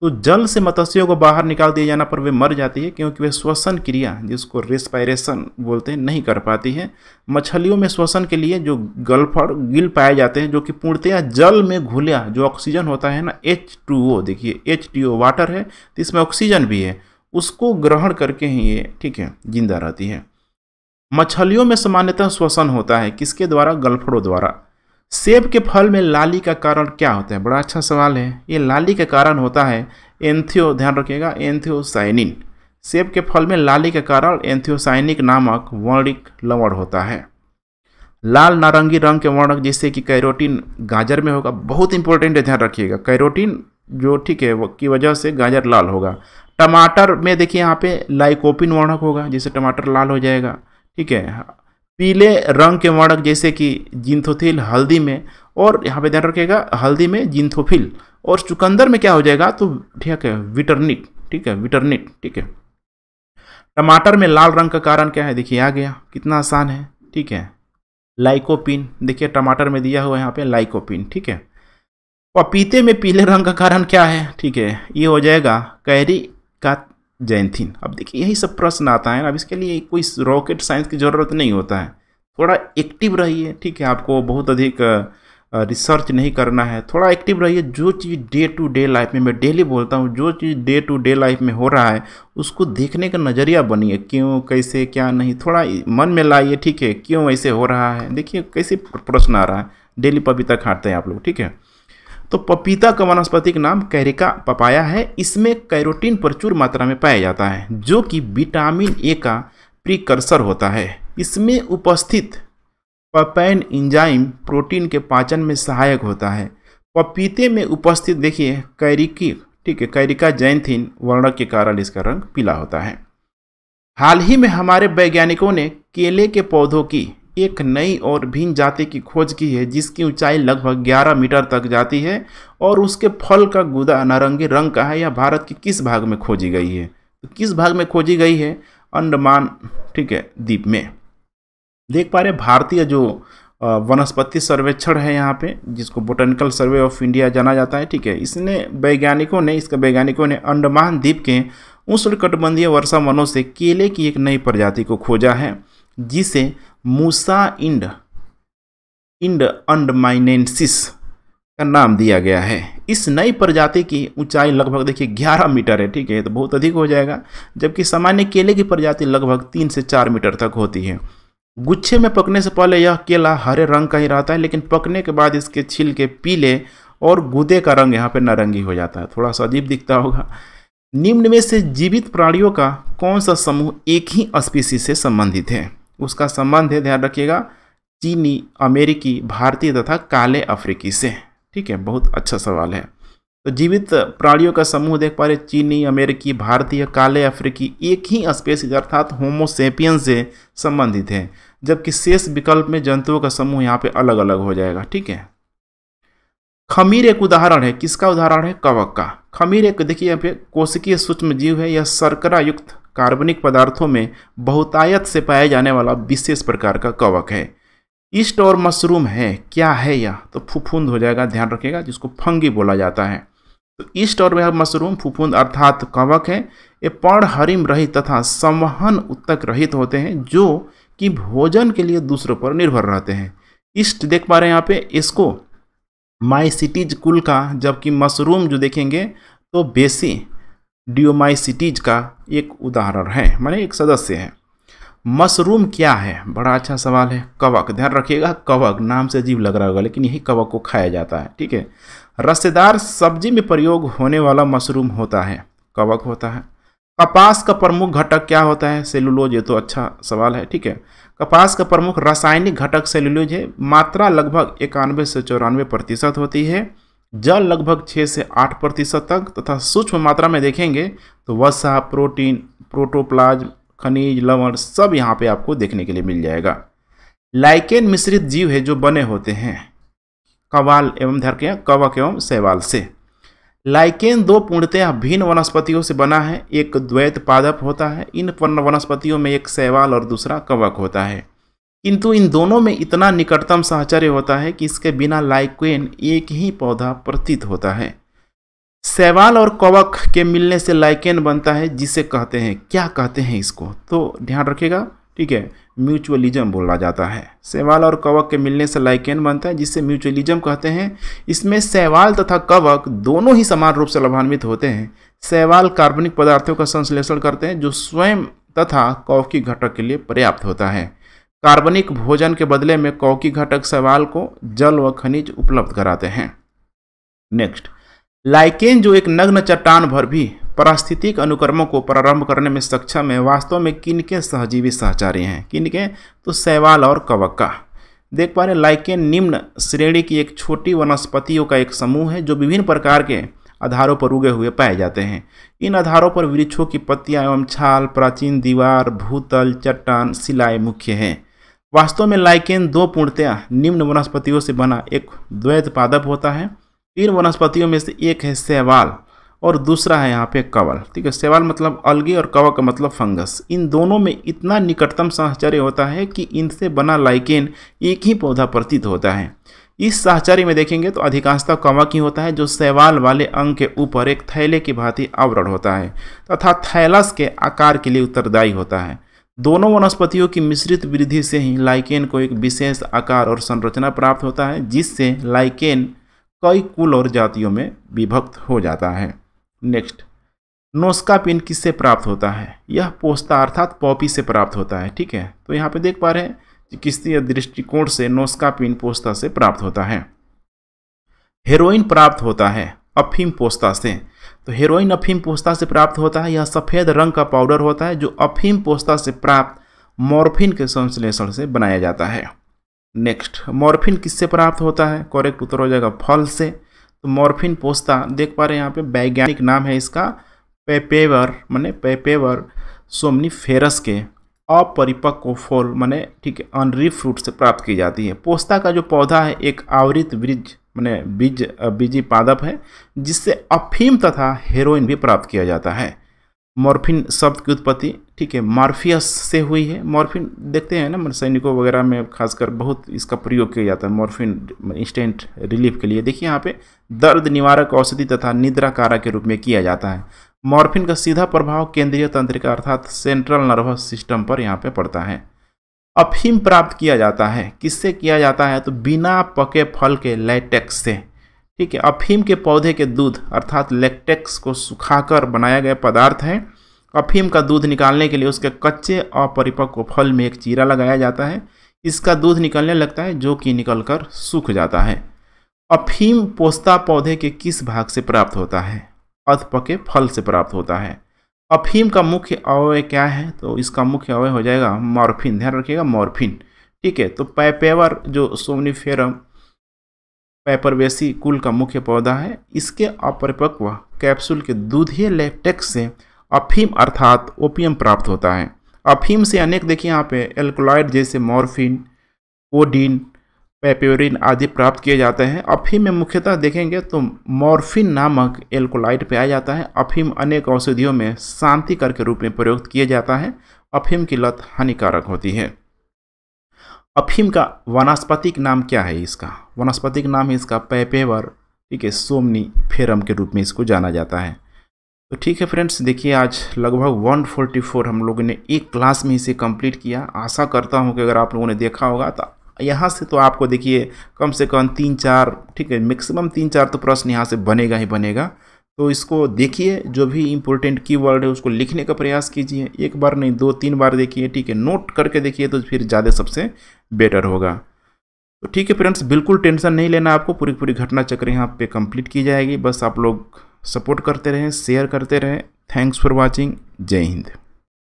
तो जल से मत्स्यों को बाहर निकाल दिया जाना पर वे मर जाती है, क्योंकि वे श्वसन क्रिया, जिसको रेस्पायरेशन बोलते हैं, नहीं कर पाती है। मछलियों में श्वसन के लिए जो गल्फड़, गिल पाए जाते हैं, जो कि पूर्णतया जल में घुलिया, जो ऑक्सीजन होता है ना एच टू ओ देखिए एच टी ओ वाटर है तो इसमें ऑक्सीजन भी है। उसको ग्रहण करके ही ये, ठीक है, ज़िंदा रहती है। मछलियों में सामान्यतः श्वसन होता है, किसके द्वारा? गल्फड़ों द्वारा। सेब के फल में लाली का कारण क्या होता है? बड़ा अच्छा सवाल है। ये लाली का कारण होता है एंथियो, ध्यान रखिएगा, एंथियोसाइनिन। सेब के फल में लाली का कारण एंथियोसाइनिक नामक वर्णिक लवण होता है। लाल नारंगी रंग के वर्णक जैसे कि कैरोटीन गाजर में होगा, बहुत इंपॉर्टेंट है, ध्यान रखिएगा। कैरोटीन जो ठीक है की वजह से गाजर लाल होगा। टमाटर में देखिए यहाँ पे लाइकोपिन वर्णक होगा, जिससे टमाटर लाल हो जाएगा। ठीक है पीले रंग के वर्णक जैसे कि जिंथोथिल हल्दी में, और यहाँ पे ध्यान रखिएगा, हल्दी में जिंथोफिल। और चुकंदर में क्या हो जाएगा तो ठीक है, विटरनिट, ठीक है, विटरनिट, ठीक है। टमाटर में लाल रंग का कारण क्या है, देखिए आ गया, कितना आसान है, ठीक है। लाइकोपिन, देखिए टमाटर में दिया हुआ है यहाँ पे लाइकोपिन, ठीक है। पपीते में पीले रंग का कारण क्या है, ठीक है, ये हो जाएगा, कैरी का जैनथिन अब देखिए, यही सब प्रश्न आता है अब इसके लिए कोई रॉकेट साइंस की ज़रूरत नहीं होता है। थोड़ा एक्टिव रहिए, ठीक है? आपको बहुत अधिक रिसर्च नहीं करना है। थोड़ा एक्टिव रहिए। जो चीज़ डे टू डे लाइफ में, मैं डेली बोलता हूँ, जो चीज़ डे टू डे लाइफ में हो रहा है, उसको देखने का नज़रिया बनिए। क्यों, कैसे, क्या नहीं? थोड़ा मन में लाइए, ठीक है? क्यों ऐसे हो रहा है? देखिए, कैसे प्रश्न आ रहा है? डेली पपीता खाते हैं आप लोग, ठीक है? तो पपीता का वनस्पतिक नाम कैरिका पपाया है। इसमें कैरोटीन प्रचुर मात्रा में पाया जाता है, जो कि विटामिन ए का प्रिकर्सर होता है। इसमें उपस्थित पपैन इंजाइम प्रोटीन के पाचन में सहायक होता है। पपीते में उपस्थित, देखिए, कैरिकी, ठीक है, कैरिका जैनथिन वर्ण के कारण इसका रंग पीला होता है। हाल ही में हमारे वैज्ञानिकों ने केले के पौधों की एक नई और भिन्न जाति की खोज की है, जिसकी ऊंचाई लगभग 11 मीटर तक जाती है और उसके फल का गुदा नारंगी रंग का है, यह भारत के किस भाग में खोजी गई है? तो किस भाग में खोजी गई है? अंडमान, ठीक है, द्वीप में। देख पा रहे भारतीय जो वनस्पति सर्वेक्षण है यहाँ पे, जिसको बोटेनिकल सर्वे ऑफ़ इंडिया जाना जाता है, ठीक है, इसने वैज्ञानिकों ने, इसके वैज्ञानिकों ने अंडमान द्वीप के उष्णकटिबंधीय वर्षा वनों से केले की एक नई प्रजाति को खोजा है, जिसे मूसा इंड इंड अंडमाइनेंसिस का नाम दिया गया है। इस नई प्रजाति की ऊंचाई लगभग देखिए 11 मीटर है, ठीक है तो बहुत अधिक हो जाएगा, जबकि सामान्य केले की प्रजाति लगभग तीन से चार मीटर तक होती है। गुच्छे में पकने से पहले यह केला हरे रंग का ही रहता है, लेकिन पकने के बाद इसके छिलके पीले और गुदे का रंग यहाँ पे नारंगी हो जाता है। थोड़ा सा अजीब दिखता होगा। निम्न में से जीवित प्राणियों का कौन सा समूह एक ही स्पीसी से संबंधित है? उसका संबंध है, ध्यान रखिएगा, चीनी, अमेरिकी, भारतीय तथा काले अफ्रीकी से। ठीक है, बहुत अच्छा सवाल है। तो जीवित प्राणियों का समूह देख पा रहे चीनी, अमेरिकी, भारतीय, काले अफ्रीकी, एक ही स्पेसीज अर्थात होमोसेपियन से संबंधित है, जबकि शेष विकल्प में जंतुओं का समूह यहाँ पे अलग अलग हो जाएगा। ठीक है। खमीर एक उदाहरण है। किसका उदाहरण है? कवक का। खमीर एक, देखिए यहाँ पे, कोशिकीय सूक्ष्म जीव है, यह शर्करा युक्त कार्बनिक पदार्थों में बहुतायत से पाया जाने वाला विशेष प्रकार का कवक है। ईस्ट और मशरूम है, क्या है यह? तो फुफुंद हो जाएगा, ध्यान रखिएगा, जिसको फंगी बोला जाता है। तो ईस्ट और वह मशरूम फुफुंद अर्थात कवक है, ये पर्ण, हरिम रहित तथा संवहन उत्तक रहित होते हैं, जो कि भोजन के लिए दूसरों पर निर्भर रहते हैं। ईस्ट देख पा रहे हैं यहाँ पे, इसको माइसिटीज कुल का, जबकि मशरूम जो देखेंगे तो बेसी डियोमाइसिटीज का एक उदाहरण है, माने एक सदस्य है। मशरूम क्या है? बड़ा अच्छा सवाल है। कवक, ध्यान रखिएगा, कवक नाम से अजीब लग रहा होगा, लेकिन यही कवक को खाया जाता है, ठीक है? रसेदार सब्ज़ी में प्रयोग होने वाला मशरूम होता है, कवक होता है। कपास का प्रमुख घटक क्या होता है? सेलुलोज, ये तो अच्छा सवाल है, ठीक है? कपास का प्रमुख रासायनिक घटक सेलुलोज है, मात्रा लगभग इक्यानवे से चौरानवे प्रतिशत होती है। जल लगभग छः से आठ प्रतिशत तक तथा सूक्ष्म मात्रा में देखेंगे तो वसा, प्रोटीन, प्रोटोप्लाज्म, खनिज, लवण सब यहाँ पे आपको देखने के लिए मिल जाएगा। लाइकेन मिश्रित जीव है जो बने होते हैं, कवाल एवं धर के कवक एवं शैवाल से। लाइकेन दो पूर्णतः भिन्न वनस्पतियों से बना है, एक द्वैत पादप होता है, इन वनस्पतियों में एक शैवाल और दूसरा कवक होता है। किंतु इन दोनों में इतना निकटतम साहचर्य होता है कि इसके बिना लाइक्वेन एक ही पौधा प्रतीत होता है। सैवाल और कवक के मिलने से लाइकेन बनता है, जिसे कहते हैं, क्या कहते हैं इसको? तो ध्यान रखिएगा, ठीक है, म्यूचुअलिज्म बोला जाता है। सैवाल और कवक के मिलने से लाइकेन बनता है, जिसे म्यूचुअलिज्म कहते हैं। इसमें सैवाल तथा कवक दोनों ही समान रूप से लाभान्वित होते हैं। सैवाल कार्बनिक पदार्थों का संश्लेषण करते हैं, जो स्वयं तथा कवक की घटक के लिए पर्याप्त होता है। कार्बनिक भोजन के बदले में कौकी घटक सवाल को जल व खनिज उपलब्ध कराते हैं। नेक्स्ट, लाइकेन जो एक नग्न चट्टान भर भी पारिस्थितिक अनुक्रमों को प्रारंभ करने में सक्षम है, वास्तव में किनके सहजीवी सहचारी हैं? किनके तो सैवाल और कवक का। देख पा रहे लाइकेन निम्न श्रेणी की एक छोटी वनस्पतियों का एक समूह है, जो विभिन्न प्रकार के आधारों पर उगे हुए पाए जाते हैं। इन आधारों पर वृक्षों की पत्तियाँ एवं छाल, प्राचीन दीवार, भूतल, चट्टान सिलाई मुख्य हैं। वास्तव में लाइकेन दो पूर्णतया निम्न वनस्पतियों से बना एक द्वैत पादप होता है। इन वनस्पतियों में से एक है सेवाल और दूसरा है यहाँ पे कवल। ठीक है सेवाल मतलब अलगी और कवल का मतलब फंगस। इन दोनों में इतना निकटतम साहचर्य होता है कि इनसे बना लाइकेन एक ही पौधा प्रतीत होता है। इस साहचर्य में देखेंगे तो अधिकांशतः कवक ही होता है, जो सैवाल वाले अंग के ऊपर एक थैले की भांति आवरण होता है तथा थैलस के आकार के लिए उत्तरदायी होता है। दोनों वनस्पतियों की मिश्रित वृद्धि से ही लाइकेन को एक विशेष आकार और संरचना प्राप्त होता है, जिससे लाइकेन कई कुल और जातियों में विभक्त हो जाता है। नेक्स्ट नोस्का पिन किससे प्राप्त होता है? यह पोस्ता अर्थात पॉपी से प्राप्त होता है, ठीक है? तो यहाँ पे देख पा रहे हैं किस दृष्टिकोण से नोस्का पिन पोस्ता से प्राप्त होता है। हेरोइन प्राप्त होता है अफीम पोस्ता से। तो हेरोइन अफीम पोस्ता से प्राप्त होता है। यह सफ़ेद रंग का पाउडर होता है, जो अफीम पोस्ता से प्राप्त मॉर्फिन के संश्लेषण से बनाया जाता है। नेक्स्ट मॉर्फिन किससे प्राप्त होता है? करेक्ट उत्तर हो जाएगा फल से। तो मॉर्फिन पोस्ता, देख पा रहे हैं यहाँ पे वैज्ञानिक नाम है इसका पेपेवर मैंने पेपेवर सोमनीफेरस के अपरिपक्व फल, मैंने ठीक है अनरी फ्रूट से प्राप्त की जाती है। पोस्ता का जो पौधा है, एक आवृत वृक्ष मैंने बीज, बीजी पादप है, जिससे अफीम तथा हेरोइन भी प्राप्त किया जाता है। मॉर्फिन शब्द की उत्पत्ति, ठीक है, मॉर्फियस से हुई है। मॉर्फिन देखते हैं ना, मैंने सैनिकों वगैरह में खासकर बहुत इसका प्रयोग किया जाता है, मॉर्फिन इंस्टेंट रिलीफ के लिए। देखिए यहाँ पे, दर्द, निवारक औषधि तथा निद्रा कारक के रूप में किया जाता है। मॉर्फिन का सीधा प्रभाव केंद्रीय तंत्रिका अर्थात सेंट्रल नर्वस सिस्टम पर यहाँ पे पड़ता है। अफीम प्राप्त किया जाता है। किससे किया जाता है? तो बिना पके फल के लेटेक्स से। ठीक है? अफीम के पौधे के दूध, अर्थात लेटेक्स को सुखाकर बनाया गया पदार्थ है। अफीम का दूध निकालने के लिए उसके कच्चे, अपरिपक्व फल में एक चीरा लगाया जाता है। इसका दूध निकलने लगता है, जो कि निकलकर सूख जाता है। अफीम पोस्ता पौधे के किस भाग से प्राप्त होता है? अधपके फल से प्राप्त होता है। अफीम का मुख्य अवय क्या है? तो इसका मुख्य अवय हो जाएगा मॉर्फिन। ध्यान रखिएगा, मॉर्फिन। ठीक है तो पैपेवर जो सोमनीफेरम, पैपरवेसी कुल का मुख्य पौधा है, इसके अपरिपक्व कैप्सूल के दूधिय लेटेक्स से अफीम अर्थात ओपियम प्राप्त होता है। अफीम से अनेक, देखिए यहाँ पे, एल्कोलाइड जैसे मॉर्फिन, कोडिन पेप्योरिन आदि प्राप्त किए जाते हैं। अफीम में मुख्यतः देखेंगे तो मॉर्फिन नामक एल्कोलाइड पाया जाता है। अफीम अनेक औषधियों में शांति कर के रूप में प्रयोग किया जाता है। अफीम की लत हानिकारक होती है। अफीम का वनस्पतिक नाम क्या है इसका? वनस्पतिक नाम है इसका पैपेवर, ठीक है, सोमनी फेरम के रूप में इसको जाना जाता है। तो ठीक है फ्रेंड्स, देखिए आज लगभग 144 हम लोगों ने एक क्लास में इसे कंप्लीट किया। आशा करता हूँ कि अगर आप लोगों ने देखा होगा तो यहाँ से तो आपको देखिए, कम से कम तीन चार, ठीक है मैक्सिमम तीन चार तो प्रश्न यहाँ से बनेगा ही बनेगा। तो इसको देखिए, जो भी इम्पोर्टेंट कीवर्ड है, उसको लिखने का प्रयास कीजिए। एक बार नहीं, दो तीन बार देखिए, ठीक है नोट करके देखिए तो फिर ज़्यादा सबसे बेटर होगा। तो ठीक है फ्रेंड्स बिल्कुल टेंशन नहीं लेना आपको, पूरी पूरी घटना चक्र यहाँ पे कंप्लीट की जाएगी। बस आप लोग सपोर्ट करते रहें शेयर करते रहें। थैंक्स फॉर वॉचिंग जय हिंद।